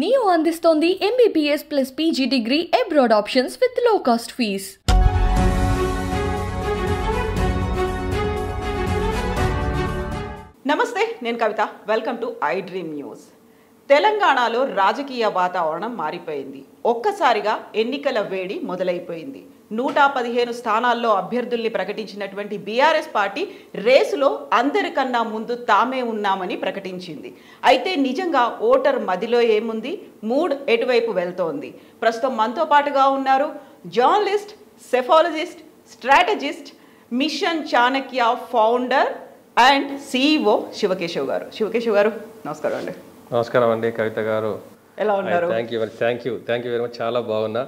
Neo అందిస్తోంది MBBS plus PG degree abroad options with low cost fee నమస్తే నేను Kavitha. Welcome to I dream news తెలంగాణలో రాజకీయ వాతావరణం మారిపోయింది. ఒక్కసారిగా ఎన్నికల వేడి మొదలైపోయింది. నూట పదిహేను స్థానాల్లో అభ్యర్థుల్ని ప్రకటించినటువంటి బీఆర్ఎస్ పార్టీ రేసులో అందరికన్నా ముందు తామే ఉన్నామని ప్రకటించింది. అయితే నిజంగా ఓటర్ మదిలో ఏముంది? మూడ్ ఎటువైపు వెళ్తోంది? ప్రస్తుతం మనతో పాటుగా ఉన్నారు journalist psephologist strategist mission Chanakya founder and CEO Shivakeshav గారు. శివకేశవ్ గారు నమస్కారం అండి. నమస్కారం అండి కవిత గారు. ఎలా ఉన్నారు? Thank you thank you thank you very much చాలా బాగున్నా.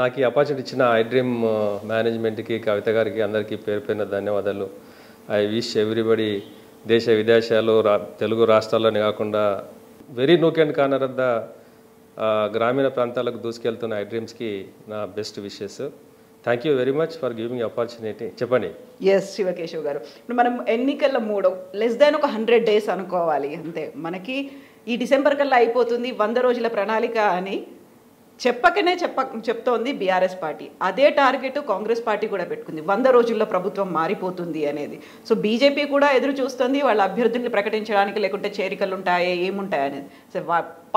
నాకు ఈ ఆపర్చునిటీ ఇచ్చిన ఐ డ్రీమ్ మేనేజ్మెంట్కి కవిత గారికి అందరికీ పేరు పేరున ధన్యవాదాలు. ఐ విష్ ఎవ్రీబడి దేశ విదేశాలు రా తెలుగు రాష్ట్రాల్లోనే కాకుండా very nook and corner of the గ్రామీణ ప్రాంతాలకు దూసుకెళ్తున్న ఐ డ్రీమ్స్కి నా best wishes thank you very much for giving opportunity చెప్పండి. ఎస్ శివకేశవ్ గారు. ఇప్పుడు మనం ఎన్నికల మూడో లెస్ దాన్ ఒక హండ్రెడ్ డేస్ అనుకోవాలి అంతే. మనకి ఈ డిసెంబర్ కల్లా అయిపోతుంది వంద రోజుల ప్రణాళిక అని చెప్పకనే చెప్ప చెప్తోంది బీఆర్ఎస్ పార్టీ. అదే టార్గెట్ కాంగ్రెస్ పార్టీ కూడా పెట్టుకుంది. వంద రోజుల్లో ప్రభుత్వం మారిపోతుంది అనేది. సో బీజేపీ కూడా ఎదురు చూస్తుంది వాళ్ళ అభ్యర్థుల్ని ప్రకటించడానికి లేకుంటే చేరికలు ఉంటాయా ఏముంటాయి అనేది. సో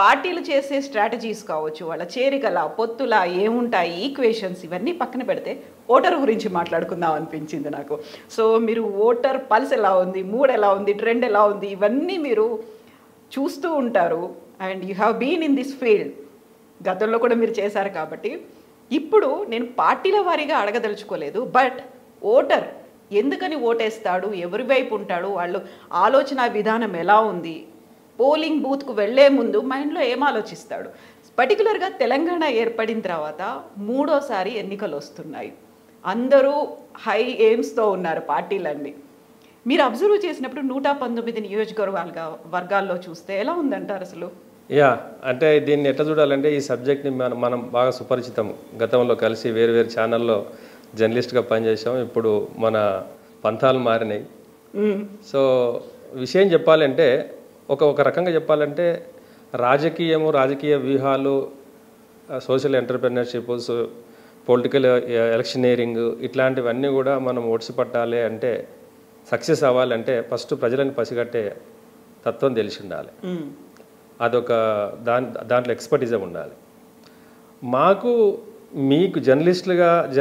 పార్టీలు చేసే స్ట్రాటజీస్ కావచ్చు వాళ్ళ చేరికల పొత్తుల ఏముంటాయి ఈక్వేషన్స్ ఇవన్నీ పక్కన పెడితే ఓటర్ గురించి మాట్లాడుకుందాం అనిపించింది నాకు. సో మీరు ఓటర్ పల్స్ ఎలా ఉంది మూడ్ ఎలా ఉంది ట్రెండ్ ఎలా ఉంది ఇవన్నీ మీరు చూస్తూ ఉంటారు. And you have been in this field గతంలో కూడా మీరు చేశారు కాబట్టి. ఇప్పుడు నేను పార్టీల వారీగా అడగదలుచుకోలేదు. బట్ ఓటర్ ఎందుకని ఓటేస్తాడు? ఎవరి వైపు ఉంటాడు? వాళ్ళు ఆలోచన విధానం ఎలా ఉంది? పోలింగ్ బూత్కు వెళ్ళే ముందు మైండ్లో ఏం ఆలోచిస్తాడు? పర్టికులర్గా తెలంగాణ ఏర్పడిన తర్వాత మూడోసారి ఎన్నికలు వస్తున్నాయి అందరూ హై ఎయిమ్స్తో ఉన్నారు పార్టీలన్నీ. మీరు అబ్జర్వ్ చేసినప్పుడు నూట పంతొమ్మిది నియోజకవర్గాలుగా వర్గాల్లో చూస్తే ఎలా ఉందంటారు అసలు? యా అంటే దీన్ని ఎట్లా చూడాలంటే ఈ సబ్జెక్ట్ని మనం మనం బాగా సుపరిచితం. గతంలో కలిసి వేరు వేరు ఛానల్లో జర్నలిస్ట్గా పనిచేసాం ఇప్పుడు మన పంథాలు మారినాయి. సో విషయం చెప్పాలంటే ఒక ఒక రకంగా చెప్పాలంటే రాజకీయము రాజకీయ వ్యూహాలు సోషల్ ఎంటర్ప్రినర్షిప్ పొలిటికల్ ఎలక్షనీరింగ్ ఇట్లాంటివన్నీ కూడా మనం ఒడిసి పట్టాలి అంటే సక్సెస్ అవ్వాలంటే ఫస్ట్ ప్రజలను పసిగట్టే తత్వం తెలిసి ఉండాలి. అదొక దాని దాంట్లో ఎక్స్పర్టిజం ఉండాలి. మాకు మీకు జర్నలిస్టులుగా జ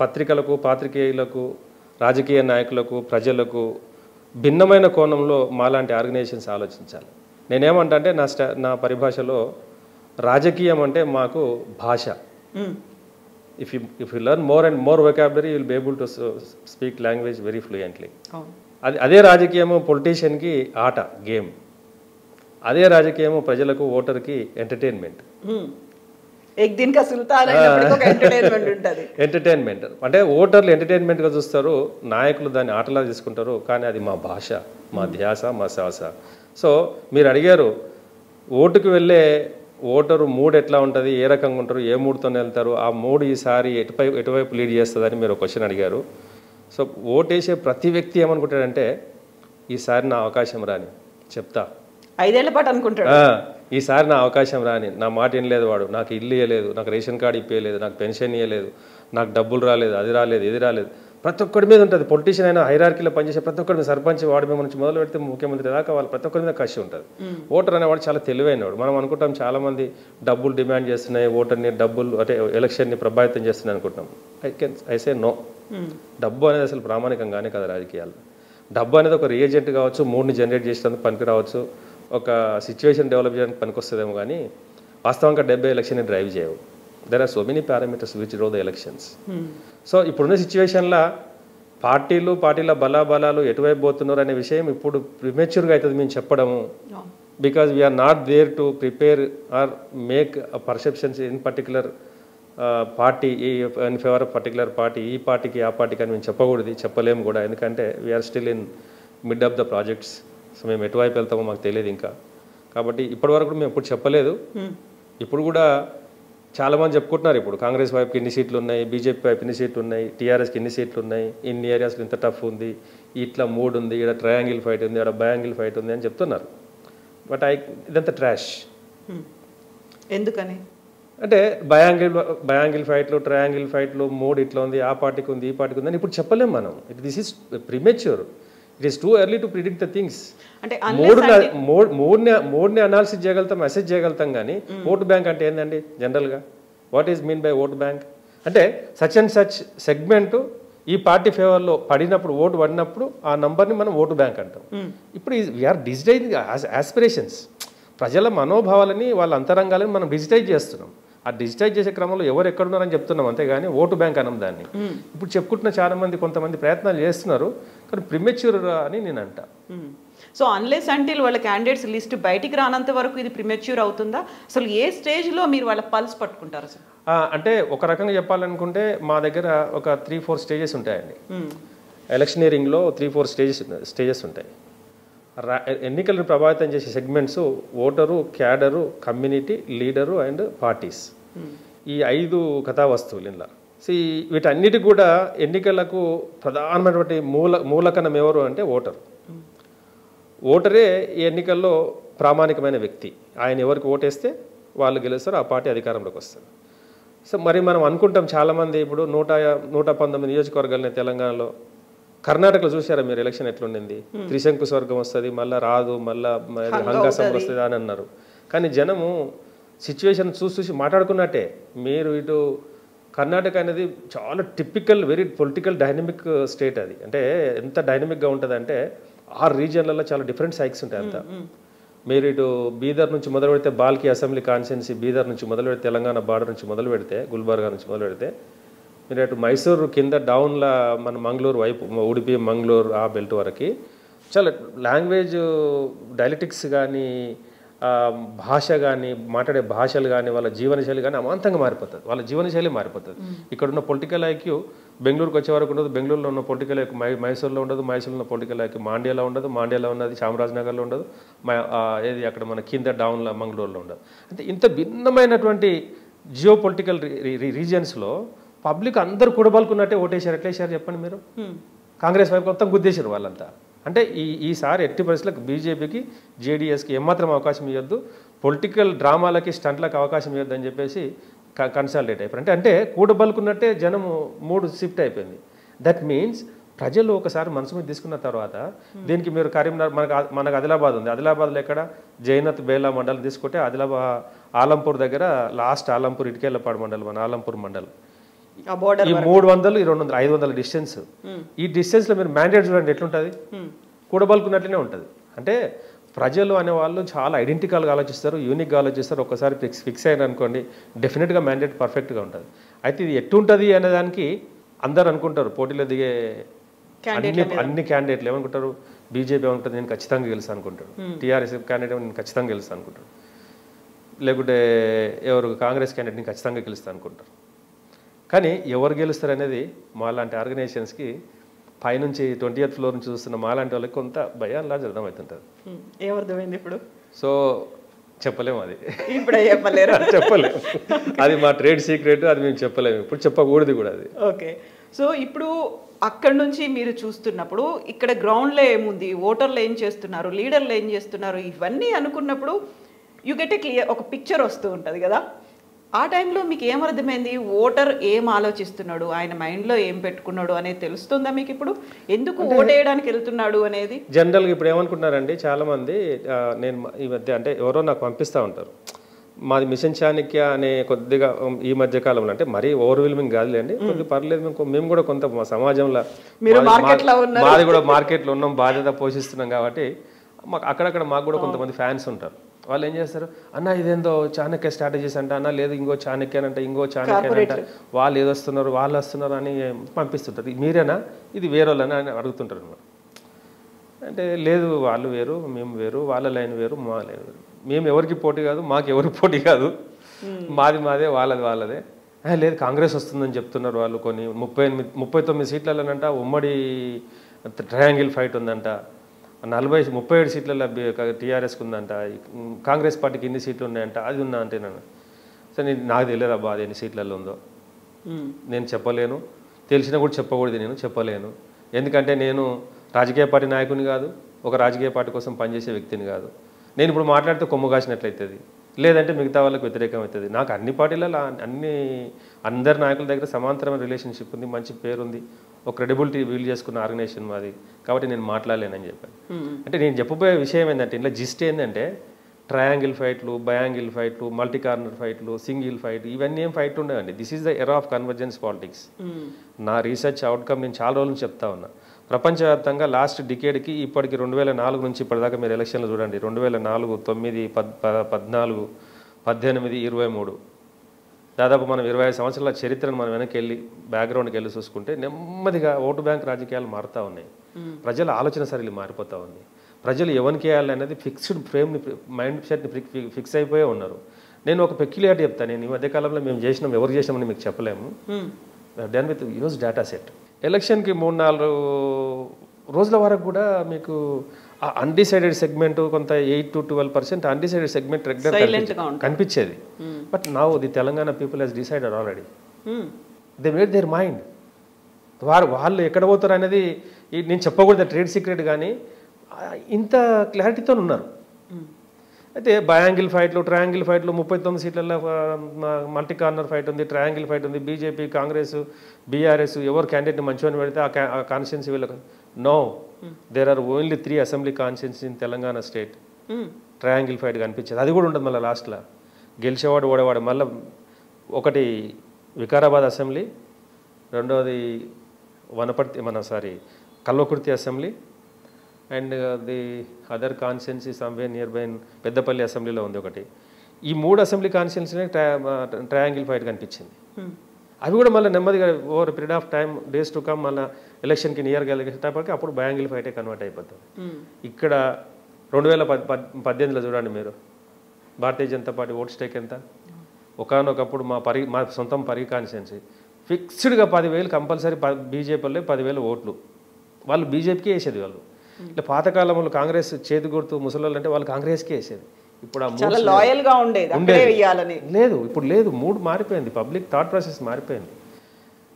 పత్రికలకు పాత్రికేయులకు రాజకీయ నాయకులకు ప్రజలకు భిన్నమైన కోణంలో మాలాంటి ఆర్గనైజేషన్స్ ఆలోచించాలి. నేనేమంటా అంటే నా స్టా నా పరిభాషలో రాజకీయం అంటే మాకు భాష. If you if you learn more and more vocabulary will be able to speak language very fluently అవును అది అదే రాజకీయము పొలిటీషియన్కి ఆట గేమ్ అదే రాజకీయము ప్రజలకు ఓటర్కి ఎంటర్టైన్మెంట్ ఎంటర్టైన్మెంట్ అంటే ఓటర్లు ఎంటర్టైన్మెంట్గా చూస్తారు నాయకులు దాన్ని ఆటలా తీసుకుంటారు కానీ అది మా భాష మా ధ్యాస మా శ్వాస సో మీరు అడిగారు ఓటుకు వెళ్ళే ఓటరు మూడ్ ఎట్లా ఉంటుంది ఏ రకంగా ఉంటారు ఏ మూడ్తో వెళ్తారు ఆ మూడ్ ఈసారి ఎటుపై ఎటువైపు లీడ్ చేస్తుందని మీరు క్వశ్చన్ అడిగారు. సో ఓటేసే ప్రతి వ్యక్తి ఏమనుకుంటాడంటే ఈసారి నా అవకాశం రాని చెప్తా. ఐదేళ్ళ పాటు అనుకుంటాడు. ఈసారి నా అవకాశం రాని నా మాట వినలేదు వాడు నాకు ఇల్లు ఇవ్వలేదు నాకు రేషన్ కార్డు ఇప్పలేదు నాకు పెన్షన్ ఇవ్వలేదు నాకు డబ్బులు రాలేదు అది రాలేదు ఇది రాలేదు. ప్రతి ఒక్కడి మీద ఉంటుంది. పొలిటీషియన్ అయినా హైరార్కీలో పనిచేసే ప్రతి ఒక్కరి మీద సర్పంచ్ వార్డు మెంబర్ నుంచి మొదలు పెడితే ముఖ్యమంత్రి దాకా వాళ్ళు ప్రతి ఒక్కరి మీద కసి ఉంటుంది. ఓటర్ అనేవాడు చాలా తెలివైనవాడు. మనం అనుకుంటాం చాలా మంది డబ్బులు డిమాండ్ చేస్తున్నాయి ఓటర్ని డబ్బులు అంటే ఎలక్షన్ని ప్రభావితం చేస్తున్నాయి అనుకుంటాం. I can I say no డబ్బు అనేది అసలు ప్రామాణికంగానే కదా రాజకీయాలు డబ్బు అనేది ఒక రియేజెంట్ కావచ్చు మూడ్ని జనరేట్ చేసేందుకు పనికి రావచ్చు ఒక సిచ్యువేషన్ డెవలప్ చేయడానికి పనికొస్తుందేమో కానీ వాస్తవంగా డెబ్బై ఎలక్షన్ డ్రైవ్ చేయవు. There are so many parameters which rule the elections so ఇప్పుడున్న సిచ్యువేషన్లో పార్టీలు పార్టీల బలాబలాలు ఎటువైపు పోతున్నారు అనే విషయం ఇప్పుడు ప్రిమెచ్యూర్గా అవుతుంది మేము చెప్పడము. Because we're not there to prepare or make perceptions in particular party ఈ in favour of particular party ఈ పార్టీకి ఆ పార్టీకి అని మేము చెప్పకూడదు చెప్పలేము కూడా. ఎందుకంటే we're still in mid of the projects so మేము ఎటువైపు వెళ్తామో మాకు తెలియదు ఇంకా. కాబట్టి ఇప్పటివరకు మేము ఎప్పుడు చెప్పలేదు. ఇప్పుడు కూడా చాలామంది చెప్పుకుంటున్నారు ఇప్పుడు. కాంగ్రెస్ వైపుకి ఎన్ని సీట్లు ఉన్నాయి? బీజేపీ వైపు ఎన్ని సీట్లు ఉన్నాయి? టీఆర్ఎస్కి ఎన్ని సీట్లు ఉన్నాయి? ఇన్ని ఏరియాస్లో ఇంత టఫ్ ఉంది. ఇట్లా మూడు ఉంది. ఇక్కడ ట్రయాంగిల్ ఫైట్ ఉంది. ఇక్కడ బయాంగిల్ ఫైట్ ఉంది అని చెప్తున్నారు. బట్ ఐ ఇదంతా ట్రాష్ Hmm. ఎందుకని? అంటే బయాంగిల్ బయాంగిల్ ఫైట్లు ట్రయాంగిల్ ఫైట్లు మూడు ఇట్లా ఉంది ఆ పార్టీకి ఉంది ఈ పార్టీకి ఉంది అని ఇప్పుడు చెప్పలేం మనం. It this is premature it is too early to predict the things అంటే మూడు మూడుని మూడుని అనాలిసిస్ చేయగలుగుతాం మెసేజ్ చేయగలుగుతాం కానీ ఓటు బ్యాంక్ అంటే ఏందండి? జనరల్గా what is mean by vote bank అంటే సచ్ అండ్ సచ్ సెగ్మెంట్ ఈ పార్టీ ఫేవర్లో పడినప్పుడు ఓటు పడినప్పుడు ఆ నంబర్ని మనం ఓటు బ్యాంక్ అంటాం. ఇప్పుడు వీఆర్ డిజిటైజ్ ఆస్పిరేషన్స్ ప్రజల మనోభావాలని వాళ్ళ అంతరంగాలని మనం డిజిటైజ్ చేస్తున్నాం. ఆ డిజిటైజ్ చేసే క్రమంలో ఎవరు ఎక్కడున్నారని చెప్తున్నాం అంతేగాని ఓటు బ్యాంక్ అనం దాన్ని. ఇప్పుడు చెప్పుకుంటున్న చాలా మంది కొంతమంది ప్రయత్నాలు చేస్తున్నారు. కానీ ప్రిమెచ్యూర్ అని నేను అంటా సో అన్లెస్ అంటిల్ వాళ్ళ క్యాండిడేట్స్ లిస్ట్ బయటికి రానంత వరకు ఇది ప్రిమెచ్యూర్ అవుతుందా? అసలు ఏ స్టేజ్లో మీరు వాళ్ళ పల్స్ పట్టుకుంటారు అసలు? అంటే ఒక రకంగా చెప్పాలనుకుంటే మా దగ్గర ఒక త్రీ ఫోర్ స్టేజెస్ ఉంటాయండి. ఎలక్షనీరింగ్లో త్రీ ఫోర్ స్టేజెస్ స్టేజెస్ ఉంటాయి. రా- ఎన్నికలను ప్రభావితం చేసే segments voter cadre community leader and parties. ఈ ఐదు కథా వస్తువులు ఇలా సో వీటన్నిటి కూడా ఎన్నికలకు ప్రధానమైనటువంటి మూల మూలకనం ఎవరు అంటే ఓటరు. ఓటరే ఈ ఎన్నికల్లో ప్రామాణికమైన వ్యక్తి. ఆయన ఎవరికి ఓటేస్తే వాళ్ళు గెలుస్తారు ఆ పార్టీ అధికారంలోకి వస్తారు సో మరి మనం అనుకుంటాం చాలామంది ఇప్పుడు నూట నూట పంతొమ్మిది నియోజకవర్గాలని తెలంగాణలో. కర్ణాటకలో చూసారా మీరు ఎలక్షన్ ఎట్లుండింది? త్రిశంకు స్వర్గం వస్తుంది మళ్ళీ రాదు మళ్ళీ హంగాసం వస్తుంది అని అన్నారు. కానీ జనము సిచ్యువేషన్ చూసి చూసి మాట్లాడుకున్నట్టే. మీరు ఇటు కర్ణాటక అనేది చాలా typical very political dynamic state అది. అంటే ఎంత డైనమిక్గా ఉంటుంది అంటే ఆ రీజియన్లలో చాలా డిఫరెంట్ సైక్స్ ఉంటాయి అంతా. మీరు ఇటు బీదర్ నుంచి మొదలు పెడితే బాల్కి అసెంబ్లీ కాన్స్టిట్యున్సీ బీదర్ నుంచి మొదలు పెడితే తెలంగాణ బార్డర్ నుంచి మొదలు పెడితే గుల్బర్గా నుంచి మొదలు పెడితే మీరు అటు మైసూరు కింద డౌన్లా మన మంగళూరు వైపు ఉడిపి మంగళూరు ఆ బెల్ట్ వరకు చాలా లాంగ్వేజ్ డైలెటిక్స్ కానీ భాష కానీ మాట్లాడే భాషలు కానీ వాళ్ళ జీవనశైలి కానీ అమాంతంగా మారిపోతుంది. వాళ్ళ జీవనశైలి మారిపోతుంది. ఇక్కడ ఉన్న పొలిటికల్ ఐక్యూ బెంగళూరుకి వచ్చే వరకు ఉండదు. బెంగళూరులో ఉన్న పొలిటికల్ ఐక్యూ మై మైసూర్లో ఉండదు. మైసూర్లో ఉన్న పొలిటికల్ ఐక్యూ మాండ్యాలో ఉండదు. మాండ్యాలో ఉన్నది చామరాజనగర్లో ఉండదు. ఏది అక్కడ మన కింద డౌన్లో మంగళూరులో ఉండదు. అంటే ఇంత భిన్నమైనటువంటి జియో పొలిటికల్ రీజియన్స్లో పబ్లిక్ అందరు కూడబలుకున్నట్టే ఓటేశారు. ఎట్లా వేశారు చెప్పండి మీరు? కాంగ్రెస్ వైపు మొత్తం గుద్దేశారు వాళ్ళంతా. అంటే ఈ ఈసారి ఎట్టి పరిస్థితులకు బీజేపీకి జేడీఎస్కి ఏమాత్రం అవకాశం ఇవ్వద్దు పొలిటికల్ డ్రామాలకి స్టంట్లకు అవకాశం ఇవ్వద్దు అని చెప్పేసి కన్సల్టేట్ అయిపోయారు. అంటే అంటే కూడబలుకున్నట్టే జనము మూడు షిఫ్ట్ అయిపోయింది. దట్ మీన్స్ ప్రజలు ఒకసారి మనసు మీద తీసుకున్న తర్వాత దీనికి మీరు కరీంనగర్ మనకు మనకు ఆదిలాబాద్ ఉంది. ఆదిలాబాద్లో ఎక్కడ? జైనత్ బేలా మండలం తీసుకుంటే ఆదిలాబాద్ ఆలంపూర్ దగ్గర లాస్ట్ ఆలంపూర్ ఇటుకేళ్ళపాడు మండలం మన ఆలంపూర్ మండలం. ఈ మూడు వందలు ఈ రెండు వందలు ఐదు వందల డిస్టెన్స్ ఈ డిస్టెన్స్లో మీరు మ్యాండేట్ చూడండి ఎట్లుంటుంది? కూడబలుకున్నట్లనే ఉంటుంది. అంటే ప్రజలు అనే వాళ్ళు చాలా ఐడెంటికల్గా ఆలోచిస్తారు యూనిక్గా ఆలోచిస్తారు. ఒకసారి ఫిక్స్ ఫిక్స్ అయిన అనుకోండి డెఫినెట్గా మ్యాండేట్ పర్ఫెక్ట్గా ఉంటుంది. అయితే ఇది ఎట్టుంటుంది అనే దానికి అందరు అనుకుంటారు. పోటీలో దిగే అన్ని అన్ని క్యాండిడేట్లు ఏమనుకుంటారు? బీజేపీ ఏమనుకుంటుంది నేను ఖచ్చితంగా గెలుస్తాను అనుకుంటాడు. టీఆర్ఎస్ క్యాండిడేట్ నేను ఖచ్చితంగా గెలుస్తాను అనుకుంటాడు. లేకుంటే ఎవరు కాంగ్రెస్ క్యాండిడేట్ నేను ఖచ్చితంగా గెలుస్తాను అనుకుంటారు. కానీ ఎవరు గెలుస్తారు అనేది మాలాంటి ఆర్గనైజేషన్స్కి పైనుంచి ట్వంటీ ఎయిత్ ఫ్లోర్ నుంచి చూస్తున్న మాలాంటి వాళ్ళకి కొంత భయాల్లాగా అర్థమవుతుంటుంది ఏమర్థమైంది ఇప్పుడు? సో చెప్పలేము అది. ఇప్పుడే చెప్పలేరు. చెప్పలేము అది మా ట్రేడ్ సీక్రెట్ అది మేము చెప్పలేము ఇప్పుడు చెప్పకూడదు కూడా అది. ఓకే. సో ఇప్పుడు అక్కడ నుంచి మీరు చూస్తున్నప్పుడు ఇక్కడ గ్రౌండ్లో ఏముంది? ఓటర్లు ఏం చేస్తున్నారు? లీడర్లు ఏం చేస్తున్నారు? ఇవన్నీ అనుకున్నప్పుడు యు గెట్ ఏ క్లియర్ ఒక పిక్చర్ వస్తూ ఉంటుంది కదా? ఆ టైంలో మీకు ఏమర్థమైంది ఓటర్ ఏం ఆలోచిస్తున్నాడు? ఆయన మైండ్లో ఏం పెట్టుకున్నాడు అనేది తెలుస్తుందా మీకు ఇప్పుడు? ఎందుకు ఓటేయడానికి వెళ్తున్నాడు అనేది? జనరల్గా ఇప్పుడు ఏమనుకుంటున్నారండి? చాలామంది నేను ఈ మధ్య అంటే ఎవరో నాకు పంపిస్తూ ఉంటారు. మాది మిషన్ చాణక్య అనే కొద్దిగా ఈ మధ్య కాలంలో అంటే మరీ ఓవర్వెల్మింగ్ కాదులేండి. కొద్ది పర్లేదు మేము మేము కూడా కొంత మా సమాజంలో మాది కూడా మార్కెట్లో ఉన్నాం బాధ్యత పోషిస్తున్నాం కాబట్టి మాకు అక్కడక్కడ మాకు కూడా కొంతమంది ఫ్యాన్స్ ఉంటారు. వాళ్ళు ఏం చేస్తారు? అన్న ఇదేందో చాణక్య స్ట్రాటజీస్ అంట అన్న లేదు ఇంకో చాణక్య అంటే ఇంకో చాణక్య అంట. వాళ్ళు ఏదో వస్తున్నారు వాళ్ళు వస్తున్నారు అని పంపిస్తుంటారు. మీరేనా? ఇది వేరేనా అని అడుగుతుంటారు అన్నమాట. అంటే లేదు వాళ్ళు వేరు మేము వేరు వాళ్ళ లైన్ వేరు మా లైన్ వేరు. మేము ఎవరికి పోటీ కాదు మాకు ఎవరికి పోటీ కాదు. మాది మాదే వాళ్ళది వాళ్ళదే. "ఆ, లేదు కాంగ్రెస్ వస్తుందని చెప్తున్నారు వాళ్ళు కొన్ని ముప్పై ఎనిమిది ముప్పై తొమ్మిది సీట్లలోనంట ఉమ్మడి ట్రయాంగిల్ ఫైట్ ఉందంట. నలభై ముప్పై ఏడు సీట్లలో టీఆర్ఎస్కి ఉందంట. కాంగ్రెస్ పార్టీకి ఎన్ని సీట్లు ఉన్నాయంట? అది ఉందా అంటే నేను సరే నేను నాకు తెలియదు అబ్బా అది ఎన్ని సీట్లలో ఉందో. నేను చెప్పలేను. తెలిసినా కూడా చెప్పకూడదు నేను చెప్పలేను. ఎందుకంటే నేను రాజకీయ పార్టీ నాయకుని కాదు ఒక రాజకీయ పార్టీ కోసం పనిచేసే వ్యక్తిని కాదు. నేను ఇప్పుడు మాట్లాడితే కొమ్ము కాసినట్లయితుంది. లేదంటే మిగతా వాళ్ళకి వ్యతిరేకం అవుతుంది. నాకు అన్ని పార్టీలలో అన్ని అందరి నాయకుల దగ్గర సమాంతరమైన రిలేషన్షిప్ ఉంది మంచి పేరు ఉంది ఒక క్రెడిబిలిటీ వీల్ చేసుకున్న ఆర్గనైజేషన్ మాది. కాబట్టి నేను మాట్లాడలేనని చెప్పాను. అంటే నేను చెప్పబోయే విషయం ఏంటంటే ఇంట్లో జిస్ట్ ఏంటంటే ట్రయాంగిల్ ఫైట్లు బయాంగిల్ ఫైట్లు మల్టీ కార్నర్ ఫైట్లు సింగిల్ ఫైట్ ఇవన్నీ ఏం ఫైట్ ఉండవండి. This is the era of convergence politics నా రీసెర్చ్ అవుట్కమ్ నేను చాలా రోజులు నుంచి చెప్తా ఉన్నా. ప్రపంచవ్యాప్తంగా లాస్ట్ డికేడ్కి ఇప్పటికి రెండు వేల నాలుగు నుంచి ఇప్పటిదాకా మీరు ఎలక్షన్లు చూడండి. రెండు వేల నాలుగు తొమ్మిది పద్ పద్నాలుగు పద్దెనిమిది ఇరవై మూడు. దాదాపు మనం ఇరవై ఐదు సంవత్సరాల చరిత్రను మనం వెనక్కి వెళ్ళి బ్యాక్గ్రౌండ్కి వెళ్ళి చూసుకుంటే నెమ్మదిగా ఓటు బ్యాంక్ రాజకీయాలు మారుతూ ఉన్నాయి. ప్రజల ఆలోచన సరళి మారిపోతూ ఉంది. ప్రజలు ఎవరికి వేయాలి అనేది ఫిక్స్డ్ ఫ్రేమ్ని మైండ్ సెట్ని ఫిక్స్ అయిపోయే ఉన్నారు. నేను ఒక పెక్యులారిటీ చెప్తాను నేను ఈ మధ్యకాలంలో మేము చేసినాం ఎవరు చేసినామని మీకు చెప్పలేము. Done with use data set ఎలక్షన్కి మూడు నాలుగు రోజుల వరకు కూడా మీకు అన్డిసైడెడ్ సెగ్మెంట్ కొంత eight to twelve percent undecided segment regular. కనిపించేది. But now the Telangana people has decided already they made their mind వారు వాళ్ళు ఎక్కడ పోతారు అనేది నేను చెప్పకూడదు ట్రేడ్ సీక్రెట్ కానీ ఇంత క్లారిటీతో ఉన్నారు. అయితే బయాంగిల్ ఫైట్లు ట్రయాంగిల్ ఫైట్లు ముప్పై తొమ్మిది సీట్లలో మల్టీ కార్నర్ ఫైట్ ఉంది ట్రయాంగిల్ ఫైట్ ఉంది బీజేపీ కాంగ్రెస్ బీఆర్ఎస్ ఎవరు క్యాండిడేట్ మంచివని పెడితే ఆ కాన్స్టిట్యున్సీ వీళ్ళకి no there are only three assembly constituency in Telangana state triangle fight కనిపించేది. అది కూడా ఉండదు మళ్ళీ లాస్ట్లో గెలిచేవాడు ఓడేవాడు. మళ్ళీ ఒకటి వికారాబాద్ అసెంబ్లీ రెండవది వనపర్తి మన sorry Kalwakurthy assembly and the other constituency someway near by Peddapalli అసెంబ్లీలో ఉంది ఒకటి. ఈ మూడు అసెంబ్లీ కాన్స్టిట్యున్సీ ట్రయాంగిల్ ఫైట్ కనిపించింది. అవి కూడా మళ్ళీ నెమ్మదిగా over period of time days to come మళ్ళీ ఎలక్షన్కి నియర్ కలిగేటప్పటికి అప్పుడు బయాంగిల్ ఫైటే కన్వర్ట్ అయిపోతుంది ఇక్కడ రెండు వేల పద్ పద్- పద్దెనిమిదిలో చూడండి మీరు. Bharatiya Janata party vote stake ఎంత? ఒకనొకప్పుడు మా పరి మా సొంతం పరి కాన్స్టిట్యున్సీ. ఫిక్స్డ్గా పదివేలు కంపల్సరీ బీజేపీలో పదివేలు ఓట్లు. వాళ్ళు బీజేపీకే వేసేది వాళ్ళు. ఇట్లా పాతకాలంలో కాంగ్రెస్ చేతి గుర్తు ముసలి అంటే వాళ్ళు కాంగ్రెస్కే వేసేది. ఇప్పుడు ఆ చాలా లాయల్గా ఉండేది అక్కడే. వెయ్యాలని లేదు ఇప్పుడు లేదు మూడ్ మారిపోయింది పబ్లిక్ థాట్ ప్రాసెస్ మారిపోయింది.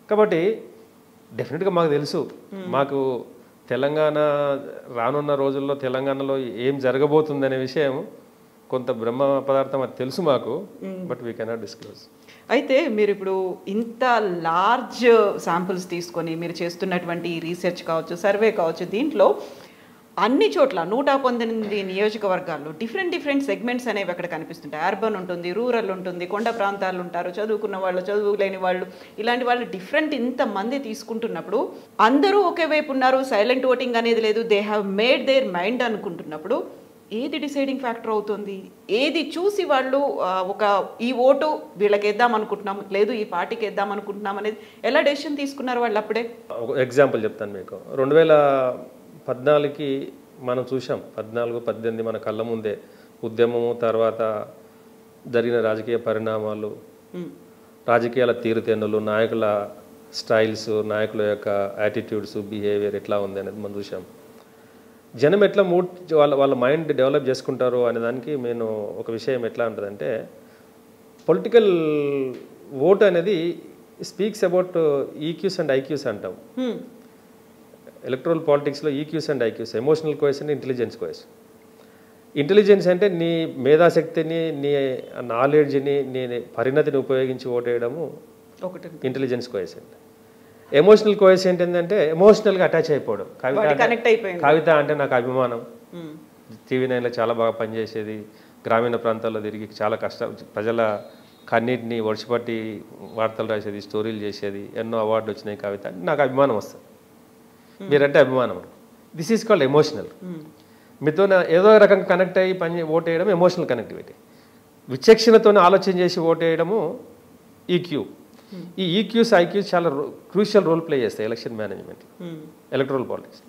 కాబట్టి డెఫినెట్గా మాకు తెలుసు మాకు తెలంగాణ రానున్న రోజుల్లో తెలంగాణలో ఏం జరగబోతుందనే విషయం కొంత బ్రహ్మ పదార్థం అది తెలుసు మాకు బట్ వీ కెనాట్ డిస్క్లోజ్ అయితే మీరు ఇప్పుడు ఇంత లార్జ్ శాంపుల్స్ తీసుకొని మీరు చేస్తున్నటువంటి రీసెర్చ్ కావచ్చు సర్వే కావచ్చు దీంట్లో అన్ని చోట్ల నూట పంతొమ్మిది నియోజకవర్గాల్లో డిఫరెంట్ డిఫరెంట్ సెగ్మెంట్స్ అనేవి అక్కడ కనిపిస్తుంటాయి. అర్బన్ ఉంటుంది రూరల్ ఉంటుంది కొండ ప్రాంతాలు ఉంటారు చదువుకున్న వాళ్ళు చదువు లేని వాళ్ళు ఇలాంటి వాళ్ళు డిఫరెంట్ ఇంతమంది తీసుకుంటున్నప్పుడు అందరూ ఒకే వైపు ఉన్నారు సైలెంట్ ఓటింగ్ అనేది లేదు they have made their mind అనుకుంటున్నప్పుడు ఏది డిసైడింగ్ ఫ్యాక్టర్ అవుతుంది? ఏది చూసి వాళ్ళు ఒక ఈ ఓటు వీళ్ళకి వేద్దాం అనుకుంటున్నాం లేదు ఈ పార్టీకి వేద్దాం అనుకుంటున్నాం అనేది ఎలా డెసిషన్ తీసుకున్నారు వాళ్ళు అప్పుడే? ఒక ఎగ్జాంపుల్ చెప్తాను మీకు. రెండు వేల పద్నాలుగుకి మనం చూసాం పద్నాలుగు పద్దెనిమిది మన కళ్ళ ముందే ఉద్యమము తర్వాత జరిగిన రాజకీయ పరిణామాలు రాజకీయాల తీరుతెన్నులు నాయకుల స్టైల్స్ నాయకుల యొక్క యాటిట్యూడ్స్ బిహేవియర్ ఎట్లా ఉంది అనేది మనం చూసాం జనం ఎట్లా మూడ్ వాళ్ళ వాళ్ళ మైండ్ డెవలప్ చేసుకుంటారు అనే దానికి నేను ఒక విషయం ఎట్లా ఉంటుందంటే పొలిటికల్ ఓట్ అనేది speaks about EQs and IQs అంటాం. ఎలక్ట్రల్ పాలిటిక్స్లో ఈక్యూస్ అండ్ ఐక్యూస్ ఎమోషనల్ కోయస్ అండ్ ఇంటెలిజెన్స్ కోయస్ ఇంటెలిజెన్స్ అంటే నీ మేధాశక్తిని నీ నాలెడ్జ్ని నీ పరిణతిని ఉపయోగించి ఓటేయడము ఒకటి ఇంటెలిజెన్స్ కోయసెంట్ ఎమోషనల్ కోయసెంట్ ఏంటంటే ఎమోషనల్గా అటాచ్ అయిపోవడం. కవిత కవిత అంటే నాకు అభిమానం. టీవీ నైన్లో చాలా బాగా పనిచేసేది. గ్రామీణ ప్రాంతాల్లో తిరిగి చాలా కష్ట. ప్రజల కన్నీటిని ఒడిచిపట్టి వార్తలు రాసేది స్టోరీలు చేసేది. ఎన్నో అవార్డులు వచ్చినాయి కవిత. నాకు అభిమానం వస్తుంది. మీరంటే అభిమానం. దిస్ ఈజ్ కాల్డ్ ఎమోషనల్ మీతో ఏదో రకంగా కనెక్ట్ అయ్యి పని ఓట్ వేయడం ఎమోషనల్ కనెక్టివిటీ విచక్షణతో ఆలోచన చేసి ఓట్ వేయడము ఈక్యూ ఈ ఈక్యూస్ ఐక్యూస్ చాలా క్రూషియల్ రోల్ ప్లే చేస్తాయి ఎలక్షన్ మేనేజ్మెంట్. ఎలక్ట్రల్ పాలిటిక్స్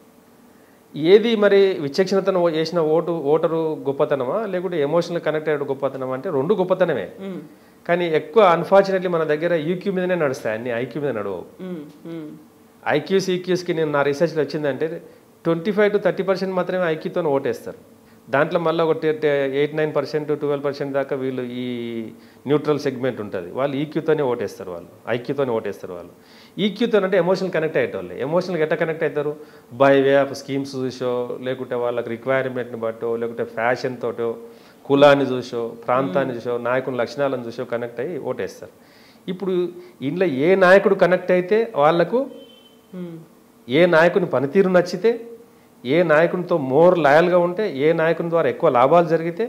ఏది మరి విచక్షణతను చేసిన ఓటు ఓటరు గొప్పతనమా? లేకుంటే ఎమోషనల్ కనెక్ట్ అయ్యే గొప్పతనమా? అంటే రెండు గొప్పతనమే. హ్మ్. కానీ ఎక్కువ అన్ఫార్చునేట్లీ మన దగ్గర ఈక్యూ మీదనే నడుస్తాయి. అన్ని ఐక్యూ మీద నడవవు. ఐక్యూస్ ఈక్యూస్కి నేను నా రీసెర్చ్లో వచ్చిందంటే twenty five to thirty percent మాత్రమే ఐక్యూతో ఓటేస్తారు. దాంట్లో మళ్ళీ ఒక eight nine percent twelve percent దాకా వీళ్ళు ఈ న్యూట్రల్ సెగ్మెంట్ ఉంటుంది. వాళ్ళు ఈక్యూతోనే ఓటేస్తారు వాళ్ళు. ఐక్యూతోనే ఓటేస్తారు వాళ్ళు. ఈక్యూతో అంటే ఎమోషనల్ కనెక్ట్ అయ్యేటోళ్ళు. ఎమోషనల్గా ఎట్లా కనెక్ట్ అవుతారు? బై వే ఆఫ్ స్కీమ్స్ చూసో లేకుంటే వాళ్ళకి రిక్వైర్మెంట్ని బట్టో లేకుంటే ఫ్యాషన్ తోటో కులాన్ని చూసో ప్రాంతాన్ని చూసో నాయకుని లక్షణాలను చూసో కనెక్ట్ అయ్యి ఓటేస్తారు. ఇప్పుడు ఇంట్లో ఏ నాయకుడు కనెక్ట్ అయితే వాళ్ళకు ఏ నాయకుని పనితీరు నచ్చితే ఏ నాయకునితో మోర్ లాయల్గా ఉంటే ఏ నాయకుని ద్వారా ఎక్కువ లాభాలు జరిగితే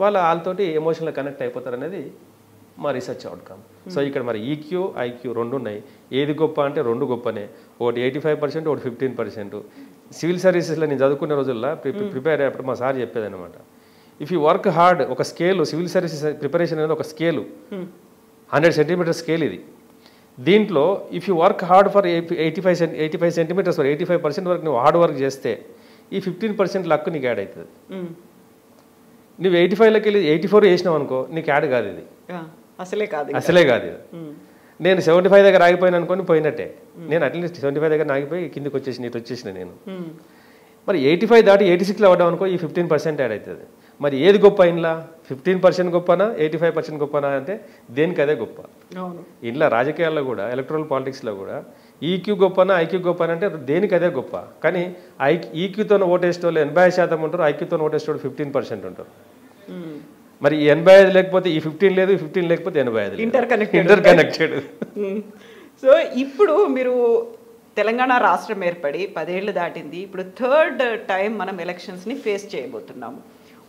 వాళ్ళు వాళ్ళతోటి ఎమోషనల్ కనెక్ట్ అయిపోతారు అనేది మా రీసెర్చ్ అవుట్కమ్. సో ఇక్కడ మరి ఈక్యూ ఐక్యూ రెండు ఉన్నాయి. ఏది గొప్ప అంటే రెండు గొప్పనే. ఒకటి ఎయిటీ ఫైవ్ పర్సెంట్ ఒకటి ఫిఫ్టీన్ పర్సెంట్. సివిల్ సర్వీసెస్లో నేను చదువుకునే రోజుల్లో ప్రిపేర్ అయ్యేప్పుడు మా సార్ చెప్పేది అనమాట ఇఫ్ యూ వర్క్ హార్డ్ ఒక స్కేల్ సివిల్ సర్వీసెస్ ప్రిపరేషన్ అనేది ఒక స్కేలు. హండ్రెడ్ సెంటీమీటర్ స్కేల్ ఇది. దీంట్లో if you work hard for eighty five eighty five centimetres eighty five percent వరకు నువ్వు హార్డ్ వర్క్ చేస్తే ఈ ఫిఫ్టీన్ పర్సెంట్ లక్ నీకు యాడ్ అవుతుంది. నువ్వు ఎయిటీ ఫైవ్లోకి వెళ్ళి ఎయిటీ ఫోర్ చేసినావు అనుకో నీకు యాడ్ కాదు ఇది. అసలే కాదు అసలే కాదు ఇది. నేను సెవెంటీ ఫైవ్ దగ్గర ఆగిపోయినా అనుకొని పోయినట్టే. నేను అట్లీస్ట్ సెవెంటీ ఫైవ్ దగ్గర ఆగిపోయి కిందికి వచ్చేసి నీటి వచ్చేసిన నేను. మరి ఎయిటీ ఫైవ్ దాటి ఎయిటీ సిక్స్లో అవ్వడం అనుకో ఈ ఫిఫ్టీన్ పర్సెంట్ యాడ్ అవుతుంది. మరి ఏది గొప్ప ఇంట్లో ఫిఫ్టీన్ పర్సెంట్ గొప్పనా? ఎయిటీ ఫైవ్ పర్సెంట్ గొప్పనా అంటే దేనికి అదే గొప్ప. ఇంట్లో రాజకీయాల్లో కూడా ఎలక్ట్రల్ పాలిటిక్స్లో కూడా ఈక్యూ గొప్పనా ఐక్యూ గొప్పనా అంటే దేనికి అదే గొప్ప. కానీ ఐ ఈక్యూతో ఓటేసేటోళ్ళు ఎనభై శాతం ఉంటారు ఐక్యూతో ఓటేసేటోళ్ళు ఫిఫ్టీన్ పర్సెంట్ ఉంటారు. మరి ఈ ఎనభై ఐదు లేకపోతే ఈ ఫిఫ్టీన్ లేదు ఫిఫ్టీన్ లేకపోతే ఎనభై ఐదు Interconnected. ఇంటర్ కనెక్టెడ్ సో ఇప్పుడు మీరు తెలంగాణ రాష్ట్రం ఏర్పడి పదేళ్ళు దాటింది ఇప్పుడు థర్డ్ టైం మనం ఎలక్షన్స్ని ఫేస్ చేయబోతున్నాము.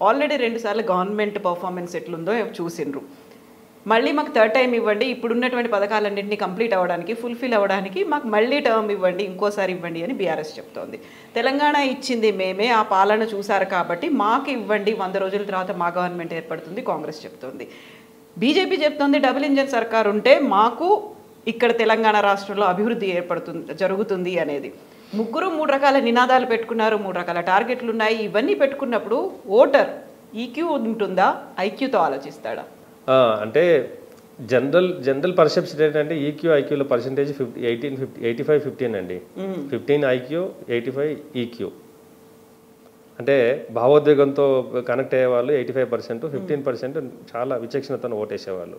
ఆల్రెడీ రెండుసార్లు గవర్నమెంట్ పర్ఫార్మెన్స్ ఎట్లుందో చూసిండ్రు. మళ్ళీ మాకు థర్డ్ టైం ఇవ్వండి ఇప్పుడు ఉన్నటువంటి పథకాలన్నింటినీ కంప్లీట్ అవ్వడానికి ఫుల్ఫిల్ అవ్వడానికి మాకు మళ్ళీ టర్మ్ ఇవ్వండి ఇంకోసారి ఇవ్వండి అని బీఆర్ఎస్ చెప్తోంది. తెలంగాణ ఇచ్చింది మేమే ఆ పాలన చూసారు కాబట్టి మాకు ఇవ్వండి వంద రోజుల తర్వాత మా గవర్నమెంట్ ఏర్పడుతుంది కాంగ్రెస్ చెప్తోంది. బీజేపీ చెప్తోంది డబుల్ ఇంజన్ సర్కార్ ఉంటే మాకు ఇక్కడ తెలంగాణ రాష్ట్రంలో అభివృద్ధి ఏర్పడుతుంది జరుగుతుంది అనేది. ముగ్గురు మూడు రకాల నినాదాలు పెట్టుకున్నారు మూడు రకాల టార్గెట్లు ఉన్నాయి ఇవన్నీ పెట్టుకున్నప్పుడు ఓటర్ ఈక్యూ ఉంటుందా? ఐక్యూతో ఆలోచిస్తాడా? అంటే జనరల్ జనరల్ పర్సెప్షన్ ఏంటంటే EQ ఐక్యూలో percentage fifty eighteen fifty eighty five fifteen అండి. Fifteen IQ eighty five EQ అంటే భావోద్వేగంతో కనెక్ట్ అయ్యే వాళ్ళు eighty five percent fifteen percent చాలా విచక్షణతో ఓటేసేవాళ్ళు.